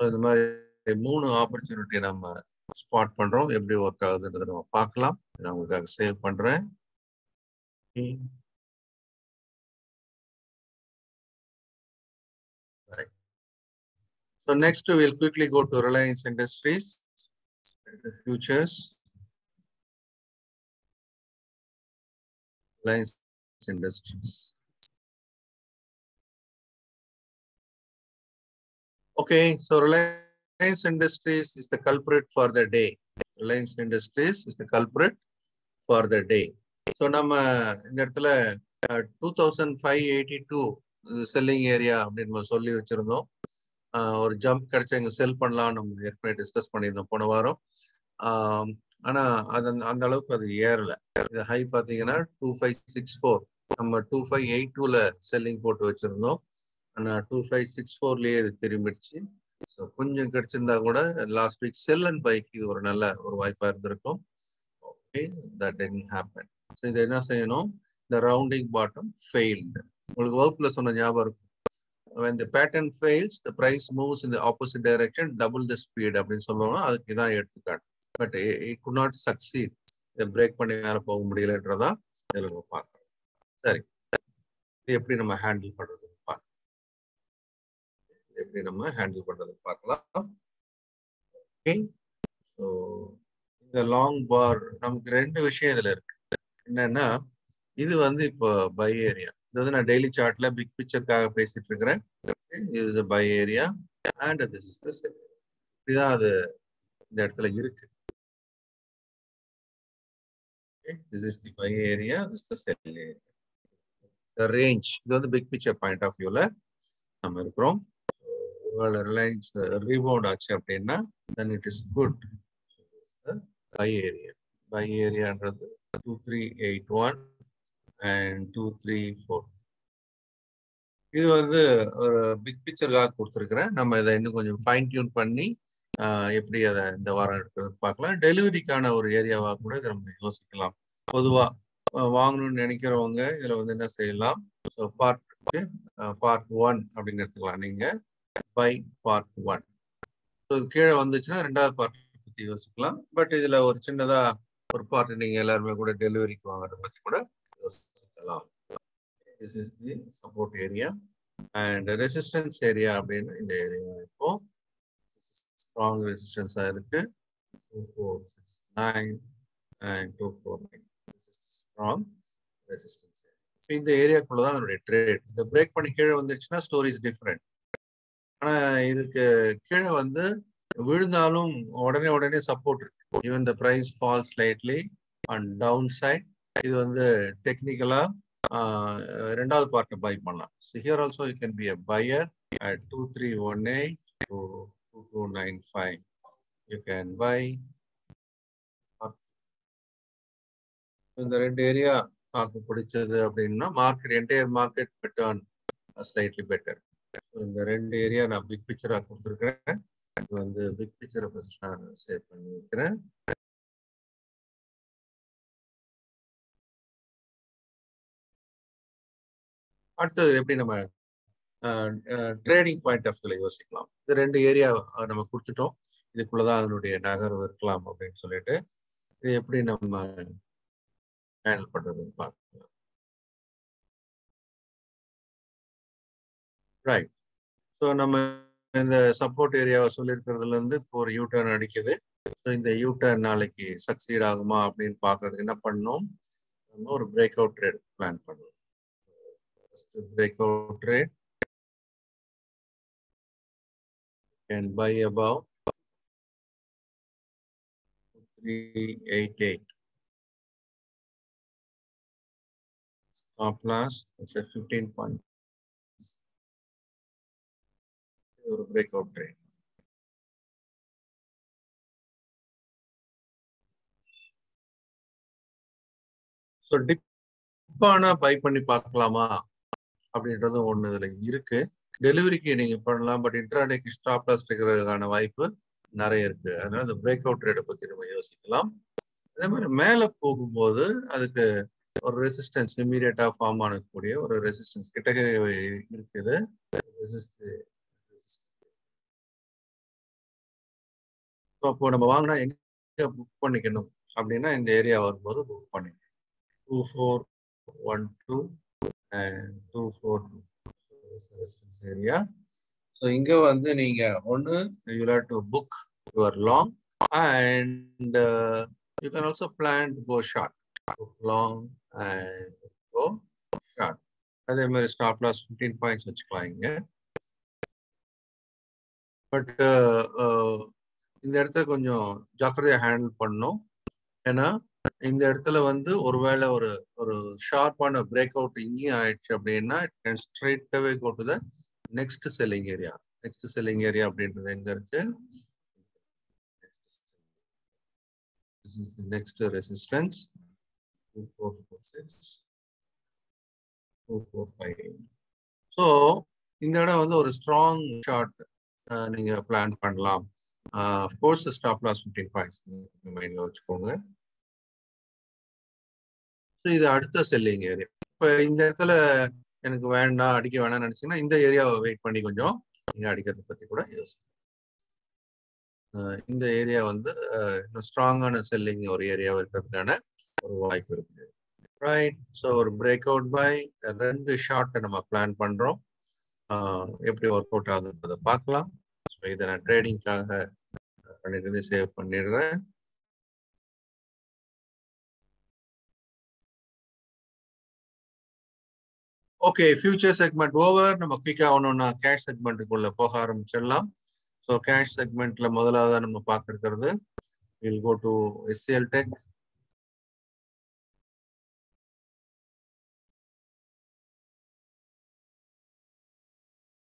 இந்த மாதிரி மூணு ஆப்பர்ச்சுனிட்டி நம்ம ஸ்பாட் பண்றோம். எப்படி ஒர்க் ஆகுதுன்றதை நம்ம பார்க்கலாம். நான் உங்களுக்காக சேவ் பண்றேன். So next we'll quickly go to Reliance Industries, the futures. Reliance Industries. Okay, so Reliance Industries is the culprit for the day. Reliance Industries is the culprit for the day. So நம்ம இந்த இடத்துல two thousand five eighty two selling area அப்படின்னு நம்ம சொல்லி வச்சிருந்தோம் ஒரு jump கிடைச்சா இங்கே செல் பண்ணலாம் நம்ம ஏற்கனவே டிஸ்கஸ் பண்ணியிருந்தோம் போன வாரம். ஆனா அது அந்த அளவுக்கு அது ஏறல. இது ஹை பாத்தீங்கன்னா டூ ஃபைவ் சிக்ஸ் ஃபோர். நம்ம டூ ஃபைவ் எயிட் டூல செல்லிங் போட்டு வச்சிருந்தோம். ஆனா டூ ஃபைவ் சிக்ஸ் ஃபோர்லயே இது திரும்பிடுச்சு. ஸோ கொஞ்சம் கிடைச்சிருந்தா கூட last week sell and buy இது ஒரு நல்ல ஒரு வாய்ப்பா இருந்திருக்கும். Okay that didn't happen so இதை என்ன செய்யணும்? இந்த ரவுண்டிங் பாட்டம் ஃபெயில்டு உங்களுக்கு வகுப்புல சொன்ன ஞாபகம் இருக்கும் when the pattern fails the price moves in the opposite direction double the speed அப்படின்னு சொல்லுவோம் அதுக்கு இதான் எடுத்துக்காட்டு. But it could not succeed. இதை பிரேக் பண்ணி வேற போக முடியலன்றதா இதில் நம்ம பார்க்கறோம் சரி. இது எப்படி நம்ம ஹேண்டில் பண்றது பார்க்கலாம். எப்படி நம்ம ஹேண்டில் பண்றது பார்க்கலாம். ஓகே ஸோ இந்த லாங் பார் நமக்கு ரெண்டு விஷயம் இதுல இருக்கு. என்னன்னா இது வந்து இப்போ பை ஏரியா இது வந்து நான் டெய்லி சார்ட்ல பிக் பிக்சருக்காக பேசிட்டு இருக்கிறேன். இது buy area and this is the sell இதுதான் அது இந்த இடத்துல இருக்கு. This is the buy area this the sell area the range இது வந்து பிக் பிக்சர் பாயிண்ட் ஆஃப் வியூல நம்ம இருக்கிறோம். ரிலையன்ஸ் ரீபவுண்ட் ஆச்சு அப்படின்னா then it is good buy area buy ஏரியான்றது two three eight one and two three four இது வந்து ஒரு பிக் பிக்சருக்காக கொடுத்துருக்குறேன். நம்ம இதை இன்னும் கொஞ்சம் ஃபைன் டியூன் பண்ணி எப்படி அதை இந்த வாரம் எடுக்கிறது பார்க்கலாம். டெலிவரிக்கான ஒரு ஏரியாவாக கூட இதை நம்ம யோசிக்கலாம். பொதுவாக வாங்கணும்னு நினைக்கிறவங்க இதில் வந்து என்ன செய்யலாம்? ஸோ பார்ட் பார்ட் ஒன் அப்படின்னு எடுத்துக்கலாம் நீங்கள் பை பார்ட் ஒன் ஸோ இது கீழே வந்துச்சுன்னா ரெண்டாவது பார்ட் பற்றி யோசிக்கலாம். பட் இதில் ஒரு சின்னதாக ஒரு பார்ட் நீங்கள் எல்லாருமே கூட டெலிவரிக்கு வாங்குறத பற்றி கூட யோசிக்கலாம். This is the support area and resistance area அப்படின்னு இந்த ஏரியா இப்போ ஸ்ட்ராங் ரெசிஸ்டன்ஸாக இருக்கு. Two four six nine and two four nine strong resistance இந்த ஏரியாக்குள்ளதான் அதனுடைய ட்ரேட் இந்த பிரேக் பண்ணி கீழே வந்துச்சுன்னா ஸ்டோரிஸ் டிஃப்ரெண்ட் ஆனா இதுக்கு கீழே வந்து விழுந்தாலும் உடனே உடனே சப்போர்ட் இருக்கு. Even the price fall slightly and down side இது வந்து டெக்னிக்கலாக ரெண்டாவது பார்ட்டை பை பண்ணலாம். So here also you can be a buyer at two three one eight two two nine five you can buy இந்த ரெண்டு ஏரியா தாக்கு பிடிச்சது அப்படின்னா market entire market pattern slightly better இந்த ரெண்டு ஏரியா நான் பிக் பிக்சராக கொடுத்துருக்கிறேன். இது வந்து பிக் பிக்சரை ஃபஸ்ட் நான் சேவ் பண்ணி வைக்கிறேன் அடுத்தது எப்படி நம்ம ட்ரேடிங் பாயிண்ட் ஆஃப் வியூல யோசிக்கலாம். இது ரெண்டு ஏரியா நம்ம கொடுத்துட்டோம். இதுக்குள்ளதான் அதனுடைய நகர்வு இருக்கலாம் அப்படின்னு சொல்லிட்டு இது எப்படி நம்ம ஹேண்டில் பண்றதுன்னு பார்க்கலாம். ரைட் ஸோ நம்ம இந்த சப்போர்ட் ஏரியாவை சொல்லியிருக்கிறதுல இருந்து இப்போ ஒரு யூ டர்ன் அடிக்குது. ஸோ இந்த யூ டர்ன் நாளைக்கு சக்சீட் ஆகுமா அப்படின்னு பார்க்கறதுக்கு என்ன பண்ணோம் நம்ம ஒரு பிரேக் அவுட் ட்ரேட் பிளான் பண்ணணும். breakout trade can buy above 388 stop loss it's at 15 point ஒரு break out trade so டிப்பானா by பண்ணி பார்க்கலாமா அப்படின்றது ஒன்று இதுல இருக்கு. டெலிவரிக்கு நீங்க பண்ணலாம் பட் இன்ட்ராடேக்கு ஸ்டாப் லாஸ் இருக்கிறதுக்கான வாய்ப்பு நிறைய இருக்கு. அதனால இந்த பிரேக் அவுட் ரேட்டை பத்தி நம்ம யோசிக்கலாம். அதே மாதிரி மேல போகும்போது அதுக்கு ஒரு ரெசிஸ்டன்ஸ் இம்மீடியட்டா ஃபார்ம் ஆனக்கூடிய ஒரு ரெசிஸ்டன்ஸ் கிட்ட இருக்குது. அப்போ நம்ம வாங்கினா எங்க புக் பண்ணிக்கணும்? அப்படின்னா இந்த ஏரியா வரும்போது புக் பண்ணிக்கணும். Two four one two and two four resistance area so இங்க வந்து நீங்க ஒன்று you have to book your long and you can also plan to go short long and go short அதே மாதிரி ஸ்டாப் லாஸ் ஃபிஃப்டீன் பாயிண்ட்ஸ் வச்சுக்கலாம் இங்க. But இந்த இடத்த கொஞ்சம் ஜாக்கிரதையா ஹேண்டில் பண்ணும் ஏன்னா இந்த இடத்துல வந்து ஒருவேளை ஒரு ஒரு ஷார்ப்பான பிரேக் அவுட் இங்கேயும் ஆயிடுச்சு அப்படின்னா it can straight away go to the next selling area next selling area அப்படின்றது எங்க இருக்கு? This is the next resistance. 2446. So, இந்த இடம் வந்து ஒரு ஸ்ட்ராங் ஷார்ட் நீங்க பிளான் பண்ணலாம். Course stop loss fifteen points மைண்ட்ல வச்சுக்கோங்க. இது அடுத்த செல்லிங் ஏரியா இப்போ இந்த இடத்துல எனக்கு வேண்டாம் அடிக்க வேணாம்னு நினைச்சீங்கன்னா இந்த ஏரியாவை வெயிட் பண்ணி கொஞ்சம் நீங்க அடிக்கிறத பத்தி கூட யோசிங்க. இந்த ஏரியா வந்து இன்னும் ஸ்ட்ராங்கான செல்லிங் ஒரு ஏரியாவை இருக்கிறதுக்கான ஒரு வாய்ப்பு இருக்கு. ரைட் ஸோ ஒரு பிரேக் அவுட் பை ரெண்டு ஷார்ட்டை நம்ம பிளான் பண்றோம். எப்படி ஒர்க் அவுட் ஆகுதுன்றதை பார்க்கலாம். ஸோ இதை நான் ட்ரேடிங்காக பண்ணிட்டு சேவ் பண்ணிடுறேன். ஓகே ஃபியூச்சர் செக்மெண்ட் ஓவர் நம்ம குயிக்காக ஒன்று கேஷ் செக்மெண்ட்டுக்குள்ளே போக ஆரம்பிச்சிடலாம். ஸோ கேஷ் செக்மெண்ட்ல முதலாவது நம்ம பார்க்க will go to SCL Tech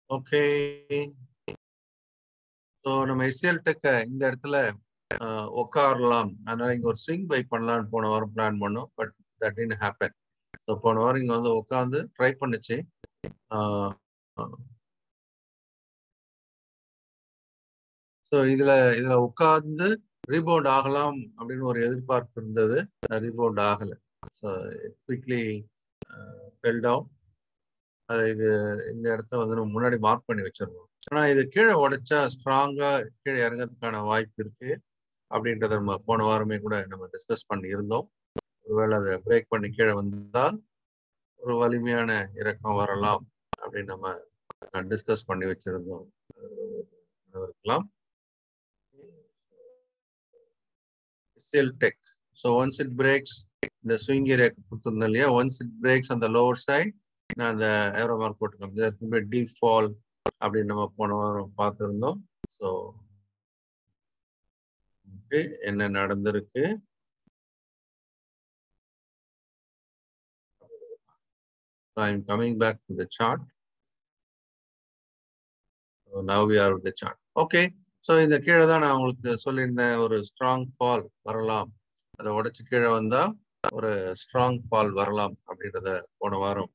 okay so நம்ம எஸ்சிஎல் டெக்கை இந்த இடத்துல உட்காரலாம் அதனால இங்க ஒரு ஸ்விங் பை பண்ணலாம்னு போன வாரம் பிளான் பண்ணோம் பட் தட் இன் ஹேப்பன் போன வாரம் இங்க வந்து உட்காந்து ட்ரை பண்ணுச்சு. ஸோ இதுல இதுல உட்கார்ந்து ரீபவுண்ட் ஆகலாம் அப்படின்னு ஒரு எதிர்பார்ப்பு இருந்தது. ரீபவுண்ட் ஆகல. ஸோ குவிக்லி ஃபெல் டவுன் அது இது இந்த இடத்த வந்து நம்ம முன்னாடி மார்க் பண்ணி வச்சிருக்கோம் ஆனா இது கீழே உடைச்சா ஸ்ட்ராங்கா கீழே இறங்கிறதுக்கான வாய்ப்பு இருக்கு. அப்படின்றத நம்ம போன வாரமே கூட நம்ம டிஸ்கஸ் பண்ணி இருந்தோம் ஒருவேளை அதை பிரேக் பண்ணி கீழே வந்தால் ஒரு வலிமையான இறக்கம் வரலாம் அப்படின்னு நம்ம டிஸ்கஸ் பண்ணி வச்சிருந்தோம். இருக்கலாம் sell tech so once it breaks இந்த ஸ்விங் ஏரியா கொடுத்துருந்தோம் இல்லையா? ஒன்ஸ் இட் பிரேக்ஸ் அந்த லோவர் சைட் நான் அந்த ஏரோ மார்க் போட்டுக்கோங்க. டீப் ஃபால் அப்படின்னு நம்ம போன வாரம் பார்த்துருந்தோம். ஸோ என்ன நடந்திருக்கு? I'm coming back to the chart. So now we are with the chart. Okay. So இந்த கீழே தான் நான் உங்களுக்கு சொல்லியிருந்தேன் ஒரு ஸ்ட்ராங் ஃபால் வரலாம் அதை உடைச்சு கீழே வந்தா ஒரு ஸ்ட்ராங் ஃபால் வரலாம் அப்படின்றத போன வாரம்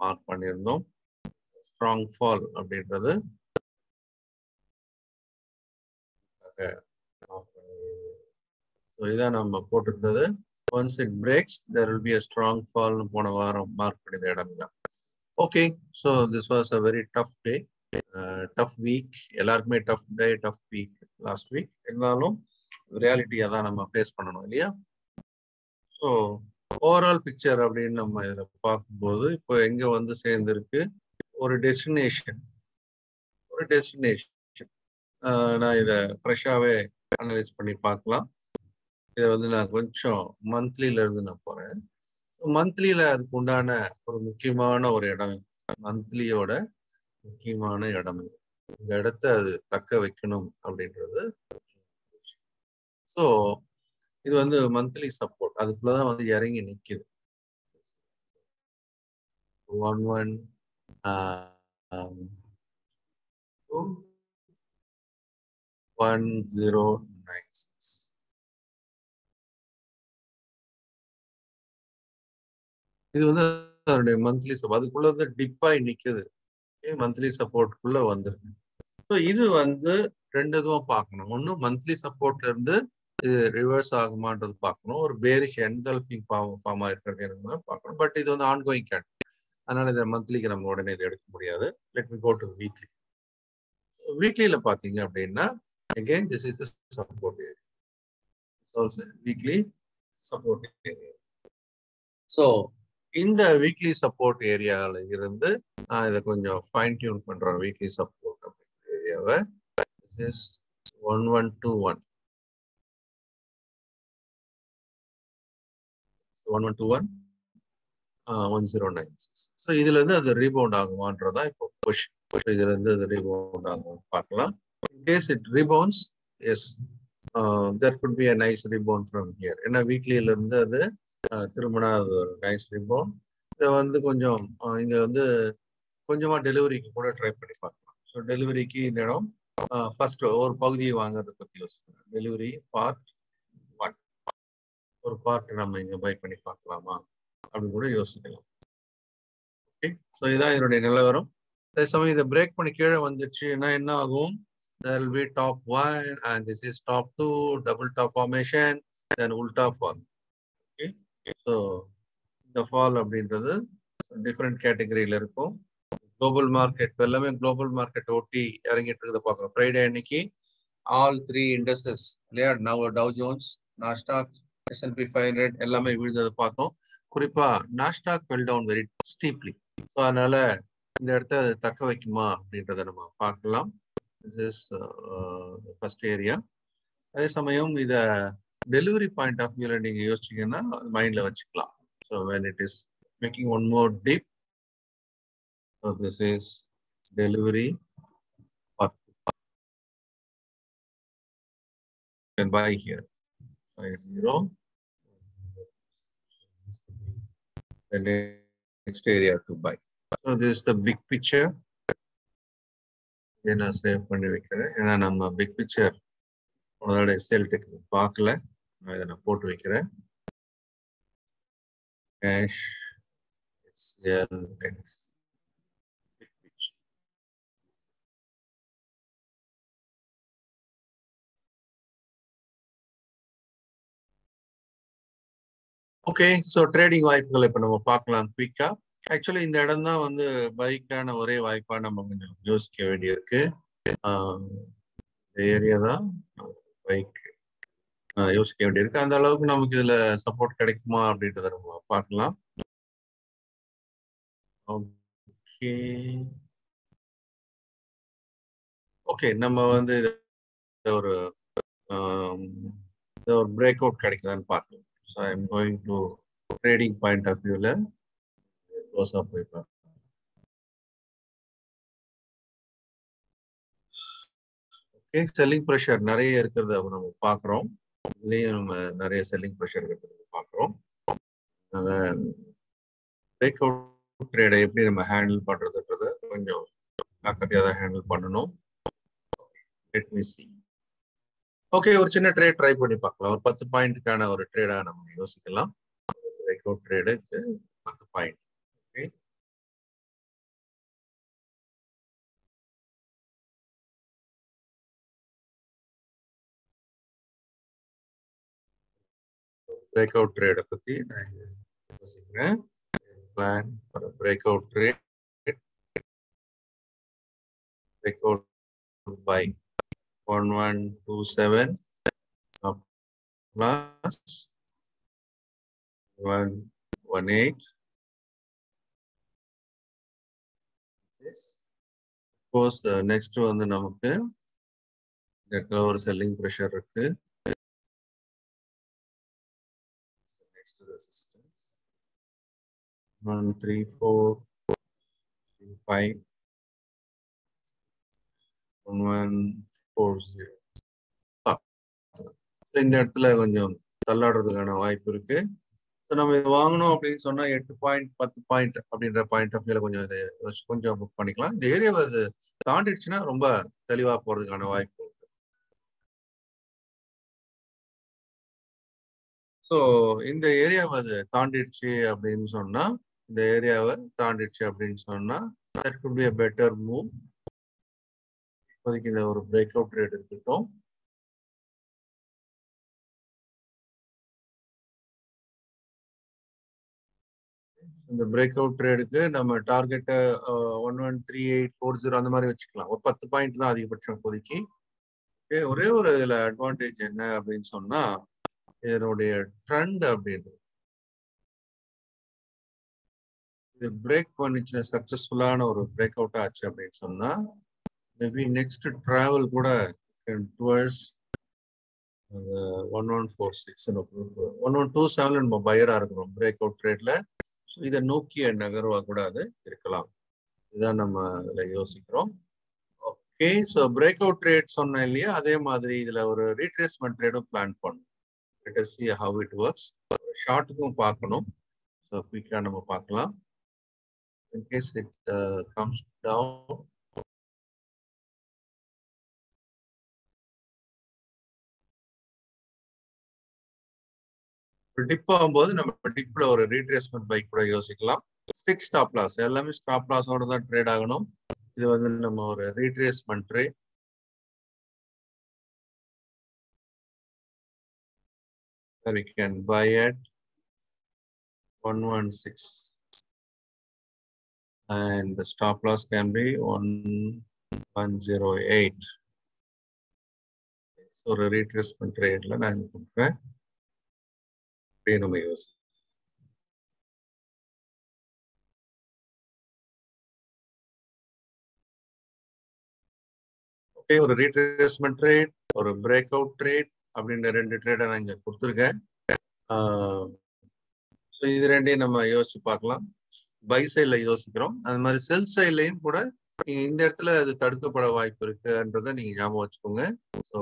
மார்க் பண்ணியிருந்தோம் ஸ்ட்ராங் ஃபால் அப்படின்றது இதான் நம்ம போட்டிருந்தது once it breaks there will be a strong ஃபால்னு போன வாரம் மார்க் பண்ணித இடம் தான் okay so this was a very tough day tough week எல்லாருக்குமே tough day tough week last week இருந்தாலும் ரியாலிட்டியாக தான் நம்ம ஃபேஸ் பண்ணணும் இல்லையா? ஸோ ஓவரால் பிக்சர் அப்படின்னு நம்ம இதில் பார்க்கும்போது இப்போ எங்கே வந்து சேர்ந்துருக்கு? ஒரு டெஸ்டினேஷன் ஒரு டெஸ்டினேஷன் uh, நான் இதை ஃப்ரெஷ்ஷாகவே அனலைஸ் பண்ணி பார்க்கலாம். இதை வந்து நான் கொஞ்சம் மந்த்லில இருந்து நான் போறேன். மந்த்லியில அதுக்கு உண்டான ஒரு முக்கியமான ஒரு இடம் மந்த்லியோட முக்கியமான இடம் இந்த இடத்த அது தக்க வைக்கணும் அப்படின்றது. ஸோ இது வந்து மந்த்லி சப்போர்ட் அதுக்குள்ளதான் வந்து இறங்கி நிக்குது. One one one zero nine இது வந்து அதனுடைய மந்த்லி சப்போர்ட் அதுக்குள்ள வந்து டிப்பாய் நிக்குது. மந்த்லி சப்போர்ட்டுக்குள்ள வந்துருக்கு ஸோ இது வந்து ரெண்டு இதுவும் பார்க்கணும். ஒன்று மந்த்லி சப்போர்ட்ல இருந்து இது ரிவர்ஸ் ஆகுமான்றது பார்க்கணும். ஒரு பேரிஷ் என்கல்ஃபிங் ஃபார்ம் ஃபார்ம் ஆயிருக்கிறது என்ன பார்க்கணும். பட் இது வந்து ஆன்கோயிங் கேட் அதனால இதை மந்த்லிக்கு நம்ம உடனே இதை எடுக்க முடியாது. Let me go to weekly வீக்லியில் பார்த்தீங்க அப்படின்னா again this is support area weekly support area so இந்த வீக்லி சப்போர்ட் ஏரியால இருந்து நான் இதை கொஞ்சம் ஃபைன் டியூன் பண்றேன் வீக்லி சப்போர்ட் அப்படிங்கிற ஏரியாவை one one two one one one two one one zero nine six so இதுல இருந்து அது ரீபவுண்ட் ஆகுமான்றதா இப்போ புஷ் இதுல இருந்து அது ரீபவுண்ட் ஆகும் பார்க்கலாம். Case it rebounds as there could be a nice rebound from here ஏன்னா வீக்லியில இருந்து அது திரும்பினா அது ஒரு நைஸ் ரிப்போர்ட் இதை வந்து கொஞ்சம் இங்கே வந்து கொஞ்சமாக டெலிவரிக்கு கூட ட்ரை பண்ணி பார்க்கலாம். ஸோ டெலிவரிக்கு இந்த இடம் ஃபர்ஸ்ட் ஒரு பகுதியை வாங்குறதை பற்றி யோசிக்கிறேன் டெலிவரி பார்ட் ஒன் ஒரு பார்ட் நம்ம இங்கே பை பண்ணி பார்க்கலாமா? அப்படின்னு கூட யோசிக்கலாம். ஓகே ஸோ இதான் இதனுடைய நிலவரம். அதே சமயம் இதை பிரேக் பண்ணி கீழே வந்துச்சுன்னா என்ன ஆகும்? There will be top one and this is top two double top formation then ulta form. So இந்த ஃபால் அப்படின்றது டிஃப்ரெண்ட் கேட்டகரியில் இருக்கும். குளோபல் மார்க்கெட் எல்லாமே குளோபல் மார்க்கெட் ஒட்டி இறங்கிட்டு இருக்கிறத பார்க்குறோம். ஃப்ரைடே அன்னைக்கு ஆல் த்ரீ இண்டஸ்ட்ரீஸ் இல்லையா? Now Dow Jones Nasdaq S and P five hundred எல்லாமே விழுந்ததை பார்த்தோம். குறிப்பா Nasdaq well down very steeply so அதனால இந்த இடத்த அது தக்க வைக்குமா அப்படின்றத நம்ம பார்க்கலாம். திஸ் இஸ் ஃபர்ஸ்ட் ஏரியா அதே சமயம் இதை டெலிவரி பாயிண்ட் ஆஃப் வியூல நீங்க யோசிச்சீங்கன்னா மைண்ட்ல வச்சுக்கலாம். So when it is making one more deep so this is delivery can buy here. Five zero. The next area to buy. So this is the big picture. இதை நான் save பண்ணி வைக்கிறேன். ஏன்னா நம்ம பிக் பிக்சர் அதோட SL technique பார்க்கல. நான் இதை நான் போட்டு வைக்கிறேன். கேஷ் ஓகே ஸோ ட்ரேடிங் வாய்ப்புகள் இப்போ நம்ம பார்க்கலாம் குயிக்கா ஆக்சுவலி இந்த இடம் தான் வந்து பைக்கான ஒரே வாய்ப்பா நம்ம கொஞ்சம் யோசிக்க வேண்டியிருக்கு. இந்த ஏரியா தான் பைக் யோசிக்க வேண்டியிருக்கு. அந்த அளவுக்கு நமக்கு இதுல சப்போர்ட் கிடைக்குமா அப்படின்றத நம்ம பார்க்கலாம். ஓகே. ஓகே நம்ம வந்து ஒரு ஒரு பிரேக் அவுட் கிடைக்குதான்னு பார்க்கலாம். So I'm going to trading point of வியூவில் க்ளோஸாக போய் பார்க்கலாம். ஓகே செல்லிங் ப்ரெஷர் நிறைய இருக்கிறத நம்ம பார்க்குறோம். இதுலேயும் நம்ம நிறைய செல்லிங் ப்ரெஷர் இருக்கிறது பார்க்குறோம். பிரேக் அவுட் ட்ரேடை எப்படி நம்ம ஹேண்டில் பண்ணுறதுன்றத கொஞ்சம் ஜாக்கிரதையாக தான் ஹேண்டில் பண்ணணும். லெட் மீ சி ஓகே ஒரு சின்ன ட்ரேட் ட்ரை பண்ணி பார்க்கலாம். ஒரு பத்து பாயிண்ட்டுக்கான ஒரு ட்ரேடாக நம்ம யோசிக்கலாம். பிரேக் அவுட் ட்ரேடுக்கு பத்து பாயிண்ட் பிரேக் அவுட் ட்ரேடை பற்றி நான் யோசிக்கிறேன் plan for break out trade break out buy one one two seven plus one one eight. Yes. Of course, uh, next வந்து நமக்கு இந்த இடத்துல ஒரு செல்லிங் ப்ரெஷர் இருக்கு next resistance one three four five one one four zero இந்த இடத்துல கொஞ்சம் தள்ளாடுறதுக்கான வாய்ப்பு இருக்கு. ஸோ நம்ம இதை வாங்கணும் அப்படின்னு சொன்னா எட்டு பாயிண்ட் பத்து பாயிண்ட் அப்படின்ற பாயிண்ட் ஆஃப் வியூல கொஞ்சம் இதை கொஞ்சம் புக் பண்ணிக்கலாம். இந்த ஏரியாவை அது தாண்டிடுச்சுன்னா ரொம்ப தெளிவா போறதுக்கான வாய்ப்பு இருக்கு. ஸோ இந்த ஏரியாவை அது தாண்டிடுச்சு அப்படின்னு சொன்னா இந்த ஏரியாவை தாண்டிடுச்சு அப்படின்னு சொன்னா that could be a better move இப்போதைக்கு இந்த ஒரு பிரேக் அவுட் ரேட் இருக்கட்டும். இந்த பிரேக் அவுட் ட்ரேடுக்கு நம்ம டார்கெட்டை one one three eight four zero அந்த மாதிரி வச்சுக்கலாம். ஒரு பத்து பாயிண்ட் தான் அதிகபட்சம் இப்போதைக்கு. ஒரே ஒரு இதில் அட்வான்டேஜ் என்ன அப்படின்னு சொன்னா இதனுடைய ட்ரெண்ட் அப்படின்றது. இது பிரேக் பண்ணிச்சுன்னா சக்சஸ்ஃபுல்லான ஒரு பிரேக் அவுட் ஆச்சு அப்படின்னு சொன்னா மேபி நெக்ஸ்ட் டிராவல் கூட towards one one four six one one two seven நம்ம பயரா இருக்கிறோம். பிரேக் அவுட் ரேட்ல இதை நோக்கிய நகர்வா கூட அது இருக்கலாம். இதுதான் நம்ம இதுல யோசிக்கிறோம். Okay so break out rate சொன்னேன் இல்லையா? அதே மாதிரி இதுல ஒரு ரீட்ரேஸ்மெண்ட் ட்ரேடும் பிளான் பண்ணும் let see how it works ஷார்ட்டுக்கும் பார்க்கணும். ஸோ குயிக்காக நம்ம பார்க்கலாம். In case it uh, comes down. Dip ஆகும்போது நம்ம டிப்ல ஒரு ரீட்ரேஸ்மெண்ட் பைக் கூட யோசிக்கலாம். ஸ்டிக் ஸ்டாப் லாஸ் எல்லாமே ஸ்டாப் லாஸோட தான் ட்ரேட் ஆகணும். இது வந்து நம்ம ஒரு retracement trade we can buy at 116 and the stop loss can be 1108 ஒரு ரீட்ரேஸ்மெண்ட் ரேட்ல நான் கொடுக்குறேன். அப்படியே நம்ம யோசி ஓகே ஒரு ரீட்ரேஸ்மெண்ட் ட்ரேட் ஒரு பிரேக் அவுட் ட்ரேட் அப்படின்ற ரெண்டு ட்ரேடை நான் இங்க கொடுத்துருக்கேன். ஸோ இது ரெண்டையும் நம்ம யோசிச்சு பார்க்கலாம். பை சைட்ல யோசிக்கிறோம். அது மாதிரி செல் சைட்லயும் கூட நீங்க இந்த இடத்துல அது தடுக்கப்பட வாய்ப்பு இருக்குன்றதை நீங்க ஞாபகம் வச்சுக்கோங்க. ஸோ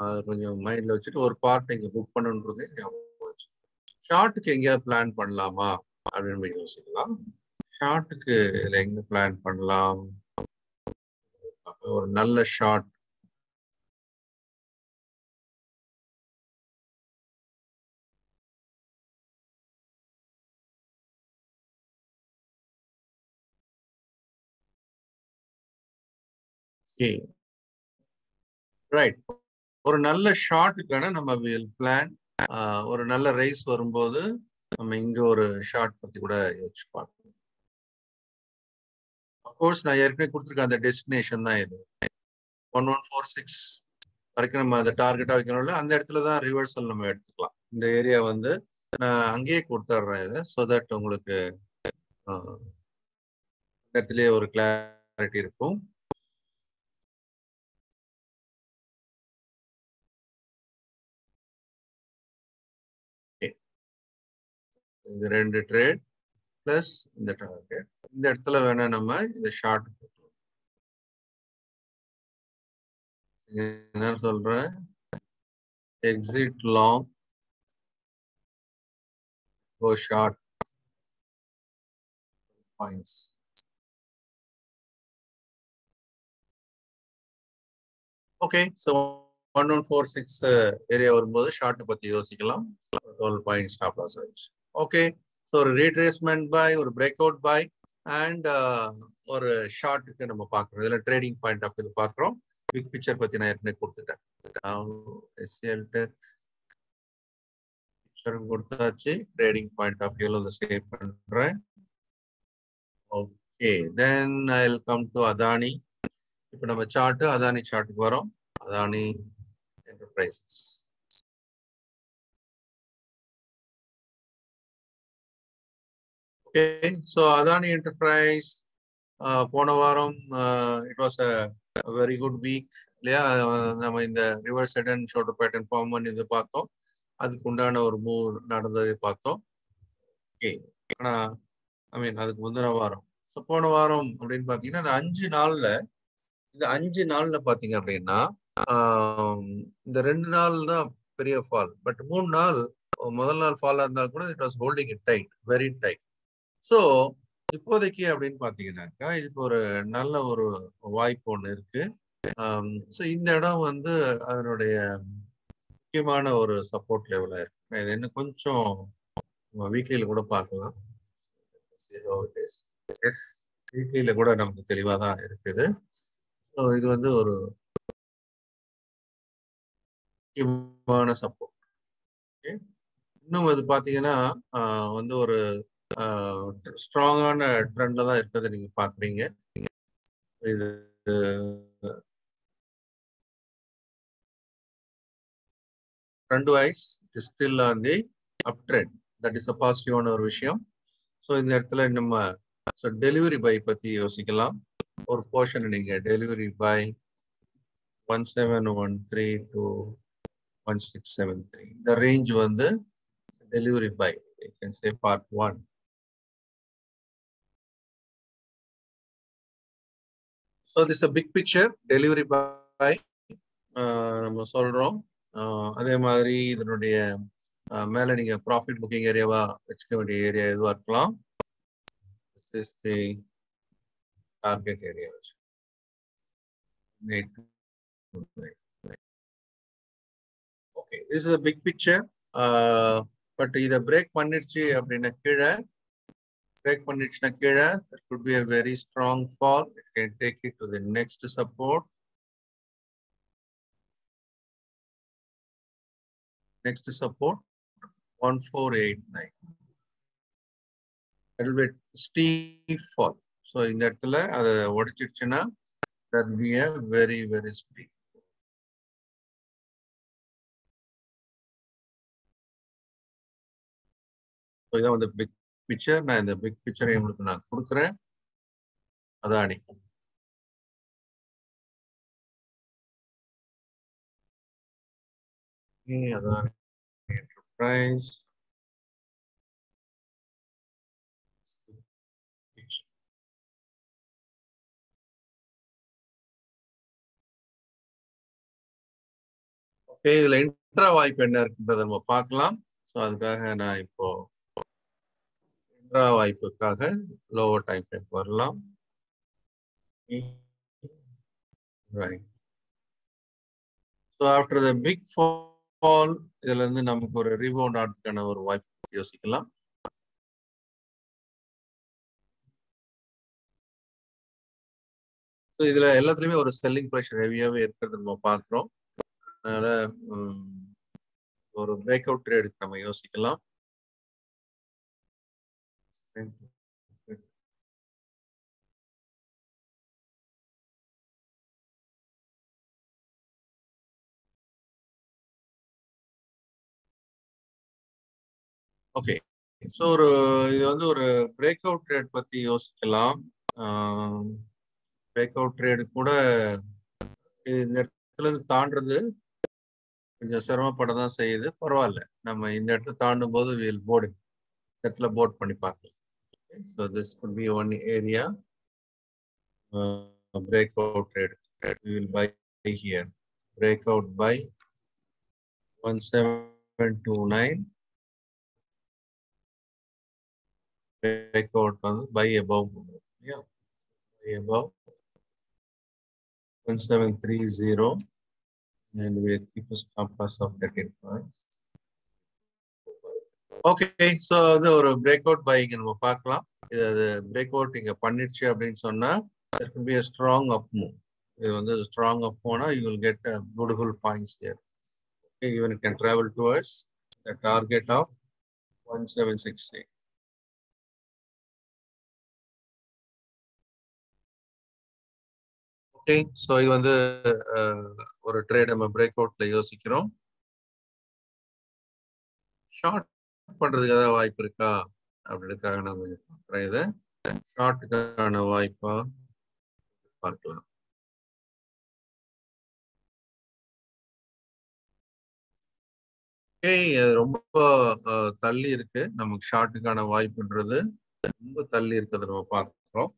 அது கொஞ்சம் மைண்ட்ல வச்சுட்டு ஒரு பார்ட் நீங்க புக் பண்ணுன்றதே ஞாபகம் வச்சுக்கோங்க. ஷார்ட்டுக்கு எங்கேயாவது பிளான் பண்ணலாமா? அப்படின்னு யோசிக்கலாம். ஷார்ட்டுக்கு இதில் எங்க பிளான் பண்ணலாம்? ஒரு நல்ல ஷார்ட் ரைட். ஒரு நல்ல ஷார்ட்டுக்கான நம்ம வில் பிளான் ஒரு நல்ல ரைஸ் வரும்போது நம்ம இங்க ஒரு ஷார்ட் பத்தி கூட யோசிச்சு பார்க்கணும் அப்கோர்ஸ் நான் ஏற்கனவே கொடுத்துருக்கேன் அந்த டெஸ்டினேஷன் தான் இது. ஒன் ஒன் ஃபோர் சிக்ஸ் வரைக்கும் நம்ம அந்த டார்கெட்டா வைக்கணும்ல அந்த இடத்துல தான் ரிவர்சல் நம்ம எடுத்துக்கலாம். இந்த ஏரியா வந்து நான் அங்கேயே கொடுத்துட்றேன் இதை ஸோ தட் உங்களுக்கு அந்த இடத்துலயே ஒரு கிளாரிட்டி இருக்கும். இந்த ரெண்டு ட்ரேட் பிளஸ் இந்த டார்கெட் இந்த இடத்துல வேணா நம்ம இந்த ஷார்ட் என்ன சொல்றேன் எக்ஸிட் லாங் ஓ short points okay so one one four six area வரும்போது ஷார்ட் பத்தி யோசிக்கலாம். டுவெல் பாயிண்ட் ஸ்டாப் லாஸ் ஆயிடுச்சு. ஓகே ஸோ ஒரு ரீட்ரேஸ்மெண்ட் பாய் ஒரு பிரேக் அவுட் பாய் அண்ட் ஒரு ஷார்ட்டுக்கு நம்ம பார்க்குறோம். இதில் ட்ரேடிங் பாயிண்ட் ஆஃப் இது பார்க்குறோம். பிக் பிக்சர் பற்றி நான் ஏற்கனவே கொடுத்துட்டேன். எஸ்எல் பிக்சரும் கொடுத்தாச்சு. ட்ரேடிங் பாயிண்ட் ஆஃப் வியூவில் அதை சேவ் பண்றேன். Okay then I will come to Adani இப்போ நம்ம சார்ட் அதானி சார்ட்டுக்கு வரோம். Adani enterprises okay so Adani enterprise போன வாரம் it was a very good week இல்லையா? நம்ம இந்த reverse head and shoulder pattern form பண்ணி இது பார்த்தோம். அதுக்கு உண்டான ஒரு மூவ் நடந்ததை பார்த்தோம். ஓகே ஆனா ஐ மீன் அதுக்கு முந்தின வாரம். ஸோ போன வாரம் அப்படின்னு பார்த்தீங்கன்னா இந்த அஞ்சு நாள்ல இந்த அஞ்சு நாள்ல பார்த்தீங்க அப்படின்னா um, இந்த ரெண்டு நாள் தான் பெரிய ஃபால் பட் மூணு நாள் முதல் நாள் ஃபாலா இருந்தாலும் கூட it was holding it tight very tight so இப்போதைக்கு அப்படின்னு பார்த்தீங்கன்னாக்கா இதுக்கு ஒரு நல்ல ஒரு வாய்ப்பு ஒன்று இருக்கு. Um, ஸோ இந்த இடம் வந்து அதனுடைய முக்கியமான ஒரு சப்போர்ட் லெவலாக இருக்கு. இது இன்னும் கொஞ்சம் வீக்லியில கூட பார்க்கலாம். எஸ் வீக்லியில கூட நமக்கு தெளிவாக தான் இருக்குது. ஸோ இது வந்து ஒரு முக்கியமான சப்போர்ட் ஓகே இன்னும் அது பார்த்தீங்கன்னா uh, வந்து ஒரு ஸ்ட்ராங்கான ட்ரெண்ட்ல தான் இருக்கிறத நீங்க பாக்குறீங்க. இது trend wise still on the up trend that is a பாசிட்டிவான ஒரு விஷயம். ஸோ இந்த இடத்துல நம்ம ஸோ டெலிவரி பை பத்தி யோசிக்கலாம். ஒரு போர்ஷன் நீங்க delivery buy one seven one three two one six seven three இந்த ரேஞ்ச் வந்து delivery buy you can say part one. So this a big picture delivery buy நம்ம சொல்றோம். Uh, அதே மாதிரி இதனுடைய uh, மேல நீங்க ப்ராஃபிட் புக்கிங் ஏரியாவா வச்சுக்க வேண்டிய ஏரியா எதுவா இருக்கலாம். தி டார்கெட் ஏரியா வச்சு. Okay this is a big picture but இதை பிரேக் பண்ணிடுச்சு அப்படின்னா கீழே break Panditna Keda, there could be a very strong fall. It can take it to the next support. Next support, 1489. A little bit steep fall. So in that, uh, what is it? That we have very, very steep. So this is the big picture நான் இந்த big பிக்சரை உங்களுக்கு நான் கொடுக்குறேன். Adani Adani enterprise okay இதுல intra வாய்ப்பு என்ன இருக்குன்றத நம்ம பார்க்கலாம். ஸோ அதுக்காக நான் இப்போ இன்ட்ரா வாய்ப்புக்காக லோவர் டைம் ஃப்ரேம் வரலாம். Right so after the big fall இதுல இருந்து நமக்கு ஒரு ரீபவுண்ட் ஆகிறதுக்கான ஒரு வாய்ப்பு யோசிக்கலாம். ஸோ இதுல எல்லாத்துலயுமே ஒரு செல்லிங் ப்ரெஷர் ஹெவியாவே இருக்கிறது நம்ம பார்க்குறோம். அதனால ஒரு பிரேக் அவுட் ட்ரேடுக்கு நம்ம யோசிக்கலாம். ஓகே ஸோ ஒரு இது வந்து ஒரு பிரேக் அவுட் ட்ரேட் பத்தி யோசிக்கலாம். பிரேக் அவுட் ட்ரேடு கூட இந்த இடத்துல இருந்து தாண்டுறது கொஞ்சம் சிரமப்பட தான் செய்யுது. பரவாயில்ல. நம்ம இந்த இடத்த தாண்டும் போது வீல் போர்டு இடத்துல போட் பண்ணி பார்க்கலாம். So this could be one area uh, breakout rate. We will buy here. Breakout by 1729. Breakout by above. Yeah, by above 1730. And we keep a stop loss of 13 points. Okay so வந்து ஒரு break out by இங்க நம்ம பார்க்கலாம். இது அது break out இங்க பண்ணிடுச்சு அப்படின்னு சொன்னா ஸ்ட்ராங் அப் be இது வந்து ஸ்ட்ராங் அப் போனா you get get points here okay here can even it can travel towards the target of 1768 okay so இது வந்து uh, ஒரு ட்ரேட் நம்ம பிரேக் அவுட்ல யோசிக்கிறோம். ஷார்ட் பண்றதுக்கு ஏதாவது வாய்ப்பு இருக்கா? அப்படின்றதுக்காக நான் கொஞ்சம் பார்க்குறேன் இதை ஷார்ட்டுக்கான வாய்ப்பா பார்க்கலாம். ஓகே ரொம்ப தள்ளி இருக்கு. நமக்கு ஷார்ட்டுக்கான வாய்ப்புன்றது ரொம்ப தள்ளி இருக்கிறத நம்ம பார்க்குறோம்.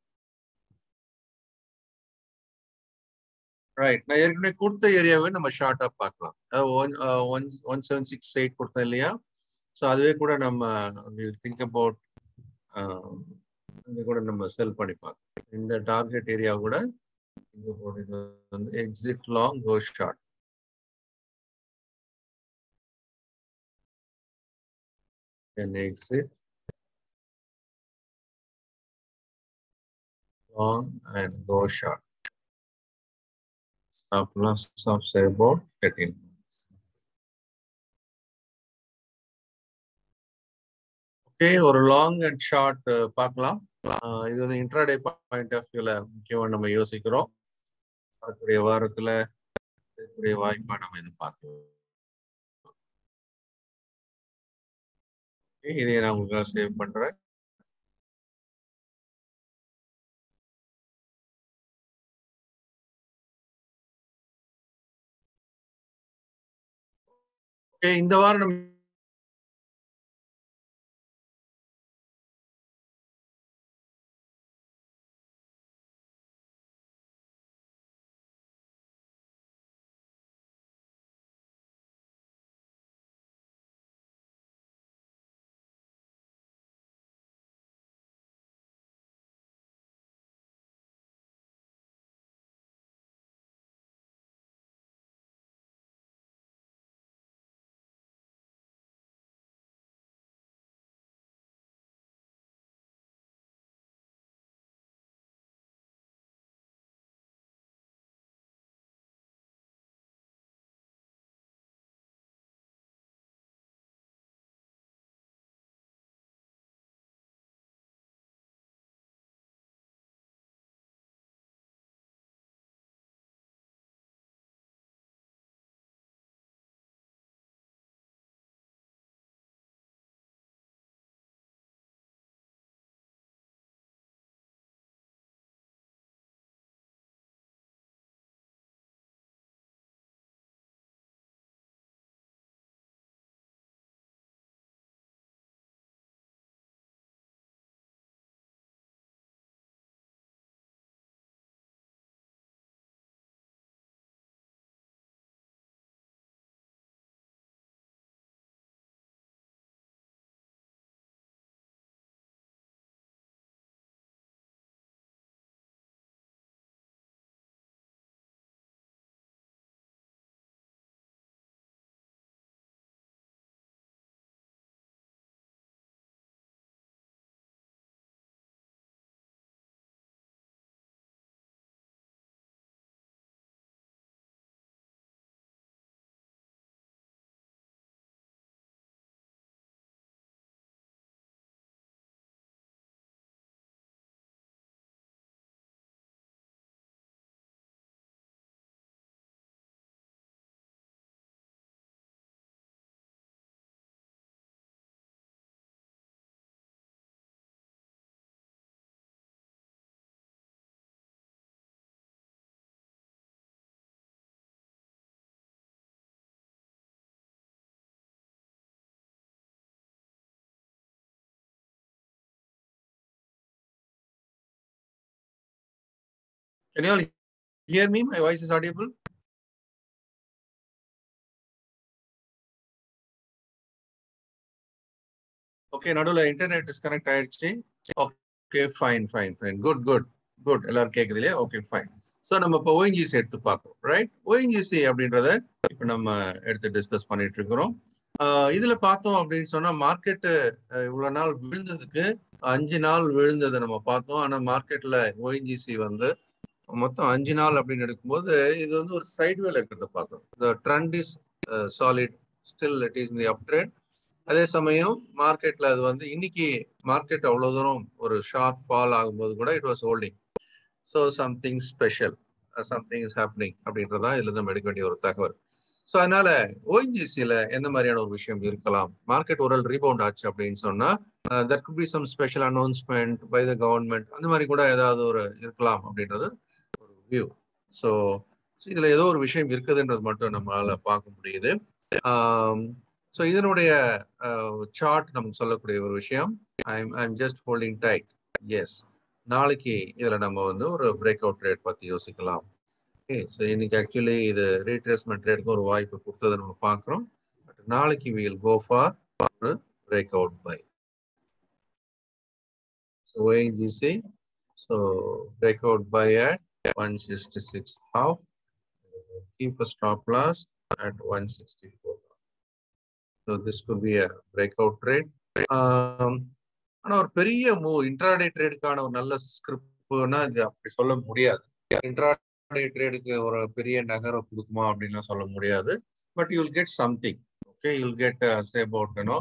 ரைட் நான் ஏற்கனவே கொடுத்த ஏரியாவை நம்ம ஷார்ட்டா பார்க்கலாம். One one one seven six eight கொடுத்தேன் இல்லையா? ஸோ அதுவே கூட நம்ம திங்க் அபவுட் அது கூட நம்ம செல் பண்ணி பார்க்கலாம். இந்த டார்கெட் ஏரியா கூட இங்க கூட இது வந்து exit long go short then exit long and go short. Stop loss of say about 13 okay ஒரு லாங் அண்ட் ஷார்ட் பார்க்கலாம். இது வந்து இன்ட்ராடே பாயிண்ட் ஆஃப் வியூல முக்கியமா நம்ம யோசிக்கிறோம். வரக்கூடிய வாரத்துல இருக்கக்கூடிய வாய்ப்பா நம்ம இதை பார்க்கலாம். இதை நான் உங்களுக்கு சேவ் பண்றேன். இந்த வாரம் நம்ம Can you all hear me? My voice is audible? Okay நடுவில் இன்டர்நெட் டிஸ்கனெக்ட் ஆயிடுச்சு okay fine fine fine good good good எல்லாரும் கேட்குது இல்லையா? ஓகே ஃபைன் ஸோ நம்ம இப்போ ஓஎன்ஜிசி எடுத்து பார்ப்போம் ரைட் ஓஎன்ஜிசி அப்படின்றத இப்போ நம்ம எடுத்து டிஸ்கஸ் பண்ணிட்டு இருக்கிறோம். இதுல பார்த்தோம் அப்படின்னு சொன்னா மார்க்கெட்டு இவ்வளவு நாள் விழுந்ததுக்கு அஞ்சு நாள் விழுந்ததை நம்ம பார்த்தோம். ஆனா மார்க்கெட்ல ஓஎன்ஜிசி வந்து மொத்தம் அஞ்சு நாள் அப்படின்னு எடுக்கும்போது இது வந்து ஒரு சைட்வேல இருக்கிறத பார்க்கணும். The trend is solid still it is the up trend அதே சமயம் மார்க்கெட்ல அது வந்து இன்னைக்கு மார்க்கெட் அவ்வளவு தூரம் ஒரு ஷார்ப் ஃபால் ஆகும்போது கூட it was holding so something special something is happening அப்படின்றதான் இதுல நம்ம எடுக்க வேண்டிய ஒரு தகவல். ஸோ அதனால ஓஎன்ஜிசியில எந்த மாதிரியான ஒரு விஷயம் இருக்கலாம்? மார்க்கெட் ஒரு ரீபவுண்ட் ஆச்சு அப்படின்னு சொன்னா that could be some special announcement by the government அந்த மாதிரி கூட ஏதாவது ஒரு இருக்கலாம் அப்படின்றது வியூ ஸோ இதுல ஏதோ ஒரு விஷயம் இருக்குதுன்றது மட்டும் நம்மளால பார்க்க முடியுது. Um, ஸோ இதனுடைய uh, சார்ட் நமக்கு சொல்லக்கூடிய ஒரு விஷயம். I'm I'm just holding tight as நாளைக்கு இதுல நம்ம வந்து ஒரு பிரேக் அவுட் ரேட் பத்தி யோசிக்கலாம். ஓகே ஸோ இன்னைக்கு ஆக்சுவலி இது ரீட்ரேஸ்மெண்ட் ரேட்டுக்கு ஒரு வாய்ப்பு கொடுத்ததை நம்ம பார்க்குறோம். பட் நாளைக்கு வீல் கோ ஃபார் ஒரு break out buy so ONGC so break out buy at one sixty six half keep a stop loss at one sixty be a this trade. Um, a break out ஆனா ஒரு பெரிய move intraday ட்ரேடுக்கான ஒரு நல்ல ஸ்கிரிப்ட்னா இது அப்படி சொல்ல முடியாது. Intraday ட்ரேடுக்கு ஒரு பெரிய நகரம் கொடுக்குமா அப்படின்லாம் சொல்ல முடியாது. But you'll get something okay you'll get say about you know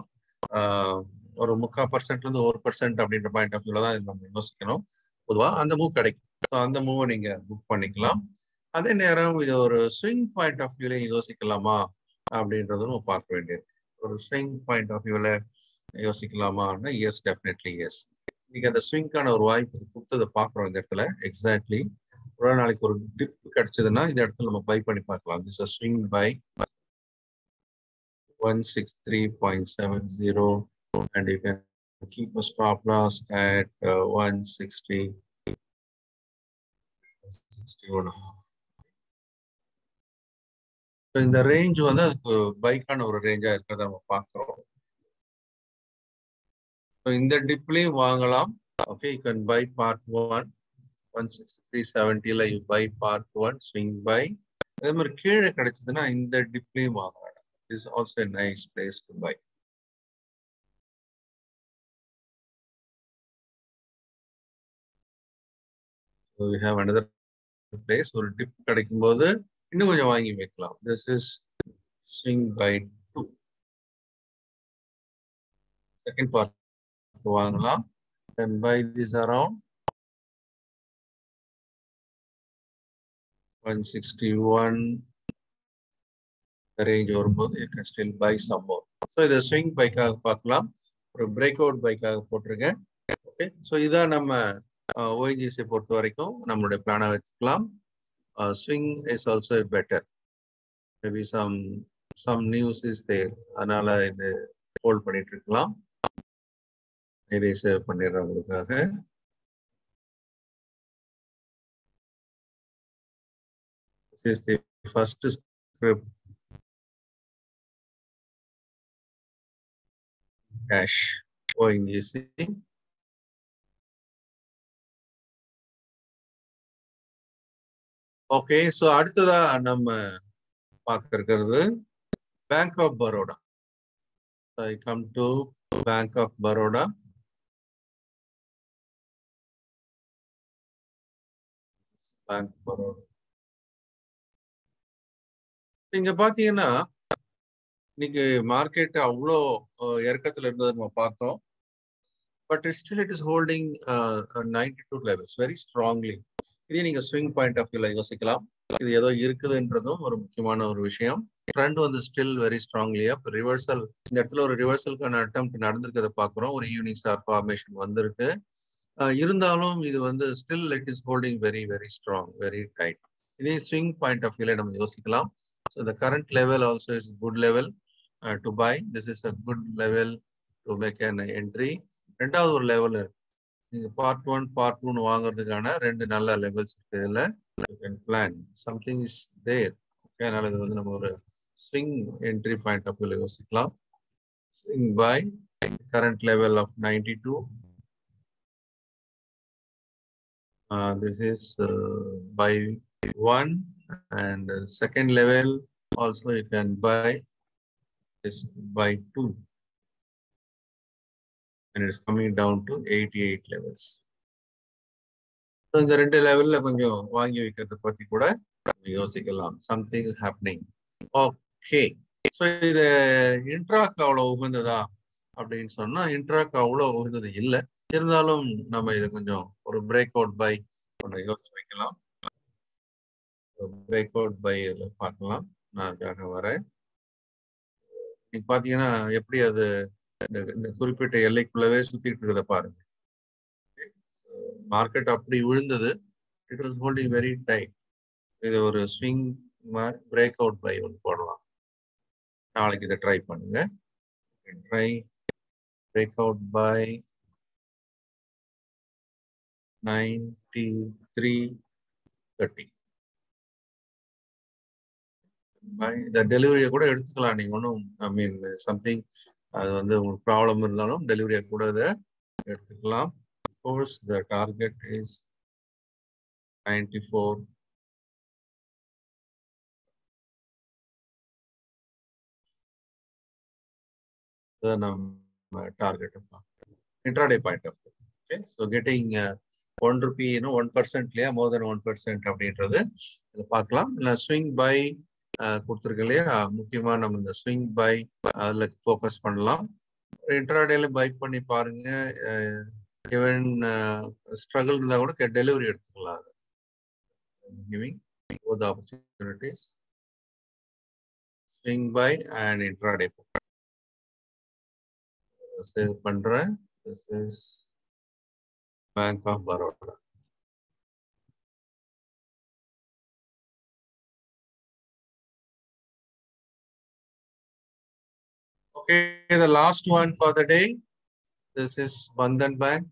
ஒரு முக்கால் பர்சன்ட்ல இருந்து ஒரு பர்சன்ட் அப்படின்ற பாயிண்ட் ஆஃப் வியூல தான் நம்ம யோசிக்கணும். பொதுவாக அந்த மூவ் கிடைக்கும். ஸோ அந்த மூவை நீங்க புக் பண்ணிக்கலாம். அதே நேரம் இது ஒரு ஸ்விங் பாயிண்ட் ஆஃப் வியூல யோசிக்கலாமா அப்படின்றதும் நம்ம பார்க்க வேண்டியது. ஒரு ஸ்விங் பாயிண்ட் ஆஃப் வியூல யோசிக்கலாமான்னா எஸ் டெஃபினெட்லி எஸ் நீங்க அந்த ஸ்விங்கான ஒரு வாய்ப்பு கொடுத்ததை பாக்குறோம் இந்த இடத்துல எக்ஸாக்ட்லி ஒரு நாளைக்கு ஒரு டிப் கிடைச்சதுன்னா இந்த இடத்துல நம்ம பை பண்ணி பார்க்கலாம். This swing buy one six three point seven zero and you can keep a stop loss at one sixty sixty இந்த ரேஞ்ச் வந்து அதுக்கு பைக்கான ஒரு ரேஞ்சா இருக்கிறத நம்ம பார்க்குறோம். ஸோ இந்த டிப்லையும் வாங்கலாம். Okay you can buy part one one sixty three செவன்ட்டியில் you buy part one swing buy அதே மாதிரி கீழே கிடைச்சதுன்னா இந்த டிப்லையும் வாங்கலாம். Is also nice place to buy So we have another place ஒரு டிப் கிடைக்கும் போது இன்னும் கொஞ்சம் வாங்கி வைக்கலாம். This is swing buy two second part வாங்கலாம். Then buy this around one sixty one range வரும்போது you can still buy some more. So இதை ஸ்விங் பைக்காக பார்க்கலாம். ஒரு பிரேக் அவுட் பைக்காக போட்டிருக்கேன். ஓகே ஸோ இதான் நம்ம Uh, ஓஎன்ஜிசி பொறுத்த வரைக்கும் நம்மளுடைய பிளானை வச்சுக்கலாம். Swing is also better maybe some some news is there அதனால இது ஹோல்ட் பண்ணிட்டு இருக்கலாம் இதை சேவ் பண்ணிடுறேன் உங்களுக்காக This is the first script. Cash. ONGC. Okay so அடுத்ததா நம்ம பார்க்க இருக்கிறது bank of Baroda I come to bank of Baroda bank Baroda இங்க பாத்தீங்கன்னா இன்னைக்கு மார்க்கெட் அவ்வளோ இறக்கத்துல இருந்தது நம்ம பார்த்தோம். But still it is holding ninety two levels very strongly இதே நீங்க ஸ்விங் பாயிண்ட் ஆஃப் வியூல யோசிக்கலாம். இது ஏதோ இருக்குதுன்றதும் ஒரு முக்கியமான ஒரு விஷயம். ட்ரெண்ட் வந்து ஸ்டில் வெரி ஸ்ட்ராங்லியா அப் ரிவர்சல் இந்த இடத்துல ஒரு ரிவர்சலுக்கான அட்டம் நடந்திருக்கிறத பாக்குறோம் ஒரு ஈவினிங் ஸ்டார் ஃபார்மேஷன் வந்திருக்கு. இருந்தாலும் இது வந்து still it is holding very very strong very tight இதே ஸ்விங் பாயிண்ட் ஆஃப் வியூல நம்ம யோசிக்கலாம். ஸோ இந்த current level also is good level to buy this is a good level to make an entry ரெண்டாவது ஒரு லெவல் இருக்கு. நீங்க part one part டூன்னு வாங்குறதுக்கான ரெண்டு நல்ல லெவல்ஸ் இருக்கு. இதுல plan something is there okay அதனால இது வந்து நம்ம ஒரு ஸ்விங் என்ட்ரி பாயிண்ட் ஆஃப் யோசிக்கலாம். Swing buy current level of ninety two this is buy one and second level also you can buy is uh, by 2 and it is coming down to 88 levels. So இந்த ரெண்டு லெவல்ல கொஞ்சம் வாங்கி வைக்கிறத பத்தி கூட யோசிக்கலாம். Something is happening okay so இது இன்ட்ராக் அவ்வளோ உகந்ததா? அப்படின்னு சொன்னா இன்ட்ராக் அவ்வளோ உகந்தது இல்லை. இருந்தாலும் நம்ம இதை கொஞ்சம் ஒரு பிரேக் அவுட் பை ஒன்று யோசிச்சு வைக்கலாம். பிரேக் அவுட் பை இதில் பார்க்கலாம். நான் அதுக்காக வரேன். நீங்க பாத்தீங்கன்னா எப்படி அது இந்த குறிப்பிட்ட எல்லைக்குள்ளவே சுத்திட்டு இருக்கிறத பாருங்க. மார்க்கெட் அப்படி விழுந்தது. It was holding very tight இது ஒரு ஸ்விங் மாதிரி பிரேக் அவுட் பை ஒன்று போடலாம். நாளைக்கு இதை ட்ரை பண்ணுங்க. Try break out buy ninety three thirty இந்த டெலிவரியை கூட எடுத்துக்கலாம். நீங்க ஒன்றும் ஐ மீன் சம்திங் அது வந்து உங்களுக்கு ப்ராப்ளம் இருந்தாலும் டெலிவரியாக கூட இதை எடுத்துக்கலாம். Course the target is ninety four நம்ம target intraday point of okay so getting one rupee இன்னும் ஒன் பர்சன்ட்லயா மோர் தென் ஒன் பர்சன்ட் அப்படின்றது பார்க்கலாம். இல்லை ஸ்விங் பை கொடுத்துருக்கு இல்லையா? முக்கியமா நம்ம இந்த ஸ்விங் பை அதுல ஃபோக்கஸ் பண்ணலாம். இன்ட்ராடேல பைக் பண்ணி பாருங்க. ஈவன் ஸ்ட்ரகிள் இருந்தால் கூட டெலிவரி எடுத்துக்கலாம். அது giving both opportunities swing buy and intraday save பண்றேன். This is bank of Baroda Okay, the last one for the day. This is Bandhan Bank.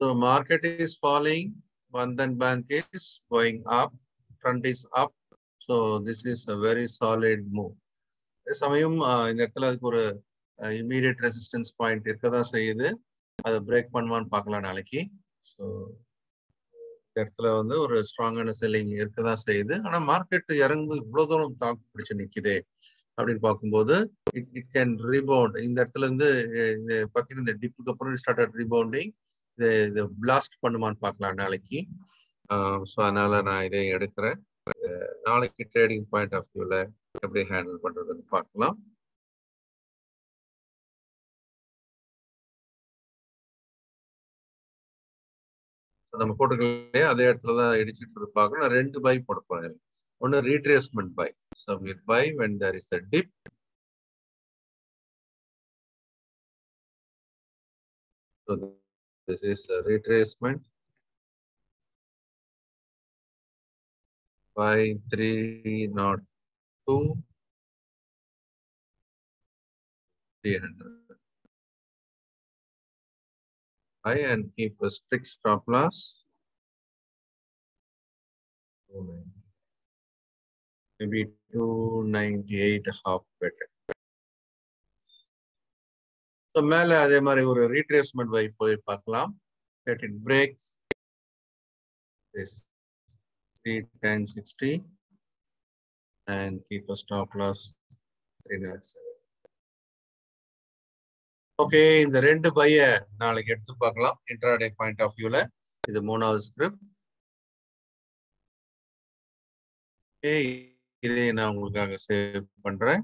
So market is falling. Bandhan Bank is going up. Trend is up. So this is a very solid move. சமயம் இந்த இடத்துல அதுக்கு ஒரு immediate resistance point இருக்கதான் செய்யுது அதை break பண்ணுவான்னு பார்க்கலாம் நாளைக்கு ஸோ இந்த இடத்துல வந்து ஒரு ஸ்ட்ராங்கான செல்லிங் இருக்கதான் செய்யுது. ஆனா மார்க்கெட் இறங்கு இவ்வளவு தூரம் தாக்கு பிடிச்சு நிக்குதே அப்படின்னு பார்க்கும்போது இட் இட் கேன் ரீபவுண்ட் இந்த இடத்துல இருந்து பார்த்தீங்கன்னா இந்த டிப்புக்கு அப்புறம் ஸ்டார்ட் ரீபவுண்டிங் இதை இதை பிளாஸ்ட் பண்ணுமான்னு பார்க்கலாம் நாளைக்கு. ஸோ அதனால நான் இதை எடுக்கிறேன். நாளைக்கு ட்ரேடிங் பாயிண்ட் ஆஃப் வியூல எப்படி ஹேண்டில் பண்றதுன்னு பார்க்கலாம். நம்ம போட்டுக்கலையே அதே இடத்துல தான் இடிச்சுட்டு இருப்பாங்க நான் ரெண்டு பை போட போறேன். ஒன்னு retracement buy so with buy when there is a dip So this is a retracement. By 302 300. And keep a strict stop loss. Maybe 298 half better. So, I will retracement by let it break this 31060 and keep a stop loss 3.97. Okay இந்த ரெண்டு பைய நாளைக்கு எடுத்து பார்க்கலாம். Intraday point of வியூல இது மூணாவது script இதை நான் உங்களுக்காக சேவ் பண்றேன்.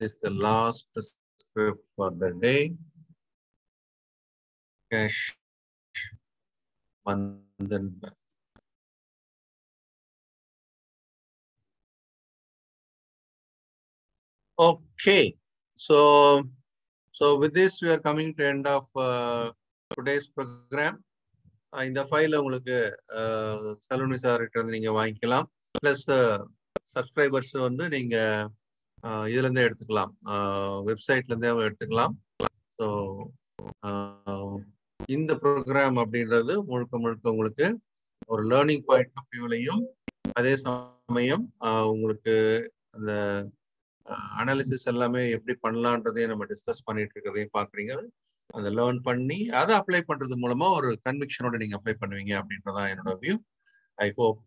This is the last script for the day. Cash. Bank. Okay, so so with this we are coming to end of uh, today's program uh, இந்த ஃபைல உங்களுக்கு uh, சலூனி சார்கிட்ட இருந்து நீங்க வாங்கிக்கலாம். பிளஸ் சப்ஸ்கிரைபர்ஸ் uh, வந்து நீங்க இதுல இருந்தே எடுத்துக்கலாம். வெப்சைட்ல இருந்தே எடுத்துக்கலாம். ஸோ இந்த ப்ரோக்ராம் அப்படின்றது முழுக்க முழுக்க உங்களுக்கு ஒரு லேர்னிங் பாயிண்ட் ஆஃப் வியூலையும் அதே சமயம் உங்களுக்கு அந்த அனாலிசிஸ் எல்லாமே எப்படி பண்ணலான்றதையும் நம்ம டிஸ்கஸ் பண்ணிட்டு இருக்கிறதையும் பாக்குறீங்க. அதை லேர்ன் பண்ணி அதை அப்ளை பண்றது மூலமா ஒரு கன்விக்ஷனோட நீங்க அப்ளை பண்ணுவீங்க அப்படின்றதான் என்னோட view I hope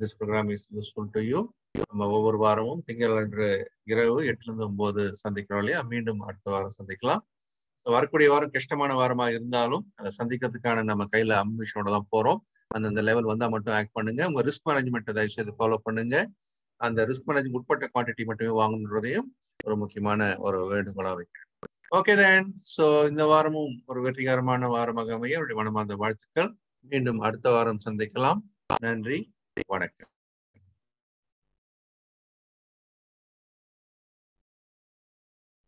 this program is useful to you நம்ம ஒவ்வொரு வாரமும் திங்களன்று இரவு எட்டுல இருந்து ஒன்பது சந்திக்கிறோம் இல்லையா? மீண்டும் அடுத்த வாரம் சந்திக்கலாம். வரக்கூடிய வாரம் கஷ்டமான வாரமா இருந்தாலும் அதை சந்திக்கிறதுக்கான நம்ம கையில அம்பிஷனோட தான் போறோம். அந்தந்த லெவல் வந்தா மட்டும் ஆக்ட் பண்ணுங்க. உங்க ரிஸ்க் மேனேஜ்மெண்ட் தயவு செய்து ஃபாலோ பண்ணுங்க. அந்த ரிஸ்க் மேனேஜ் உட்பட்ட குவான்டிட்டி மட்டுமே வாங்கணுன்றதையும் ஒரு முக்கியமான ஒரு வேண்டுகோளாக வைக்கிறேன். ஓகே தேன் ஸோ இந்த வாரமும் ஒரு வெற்றிகரமான வாரமாக அமைய என்னுடைய மனமார்ந்த வாழ்த்துக்கள். மீண்டும் அடுத்த வாரம் சந்திக்கலாம். நன்றி. வணக்கம்.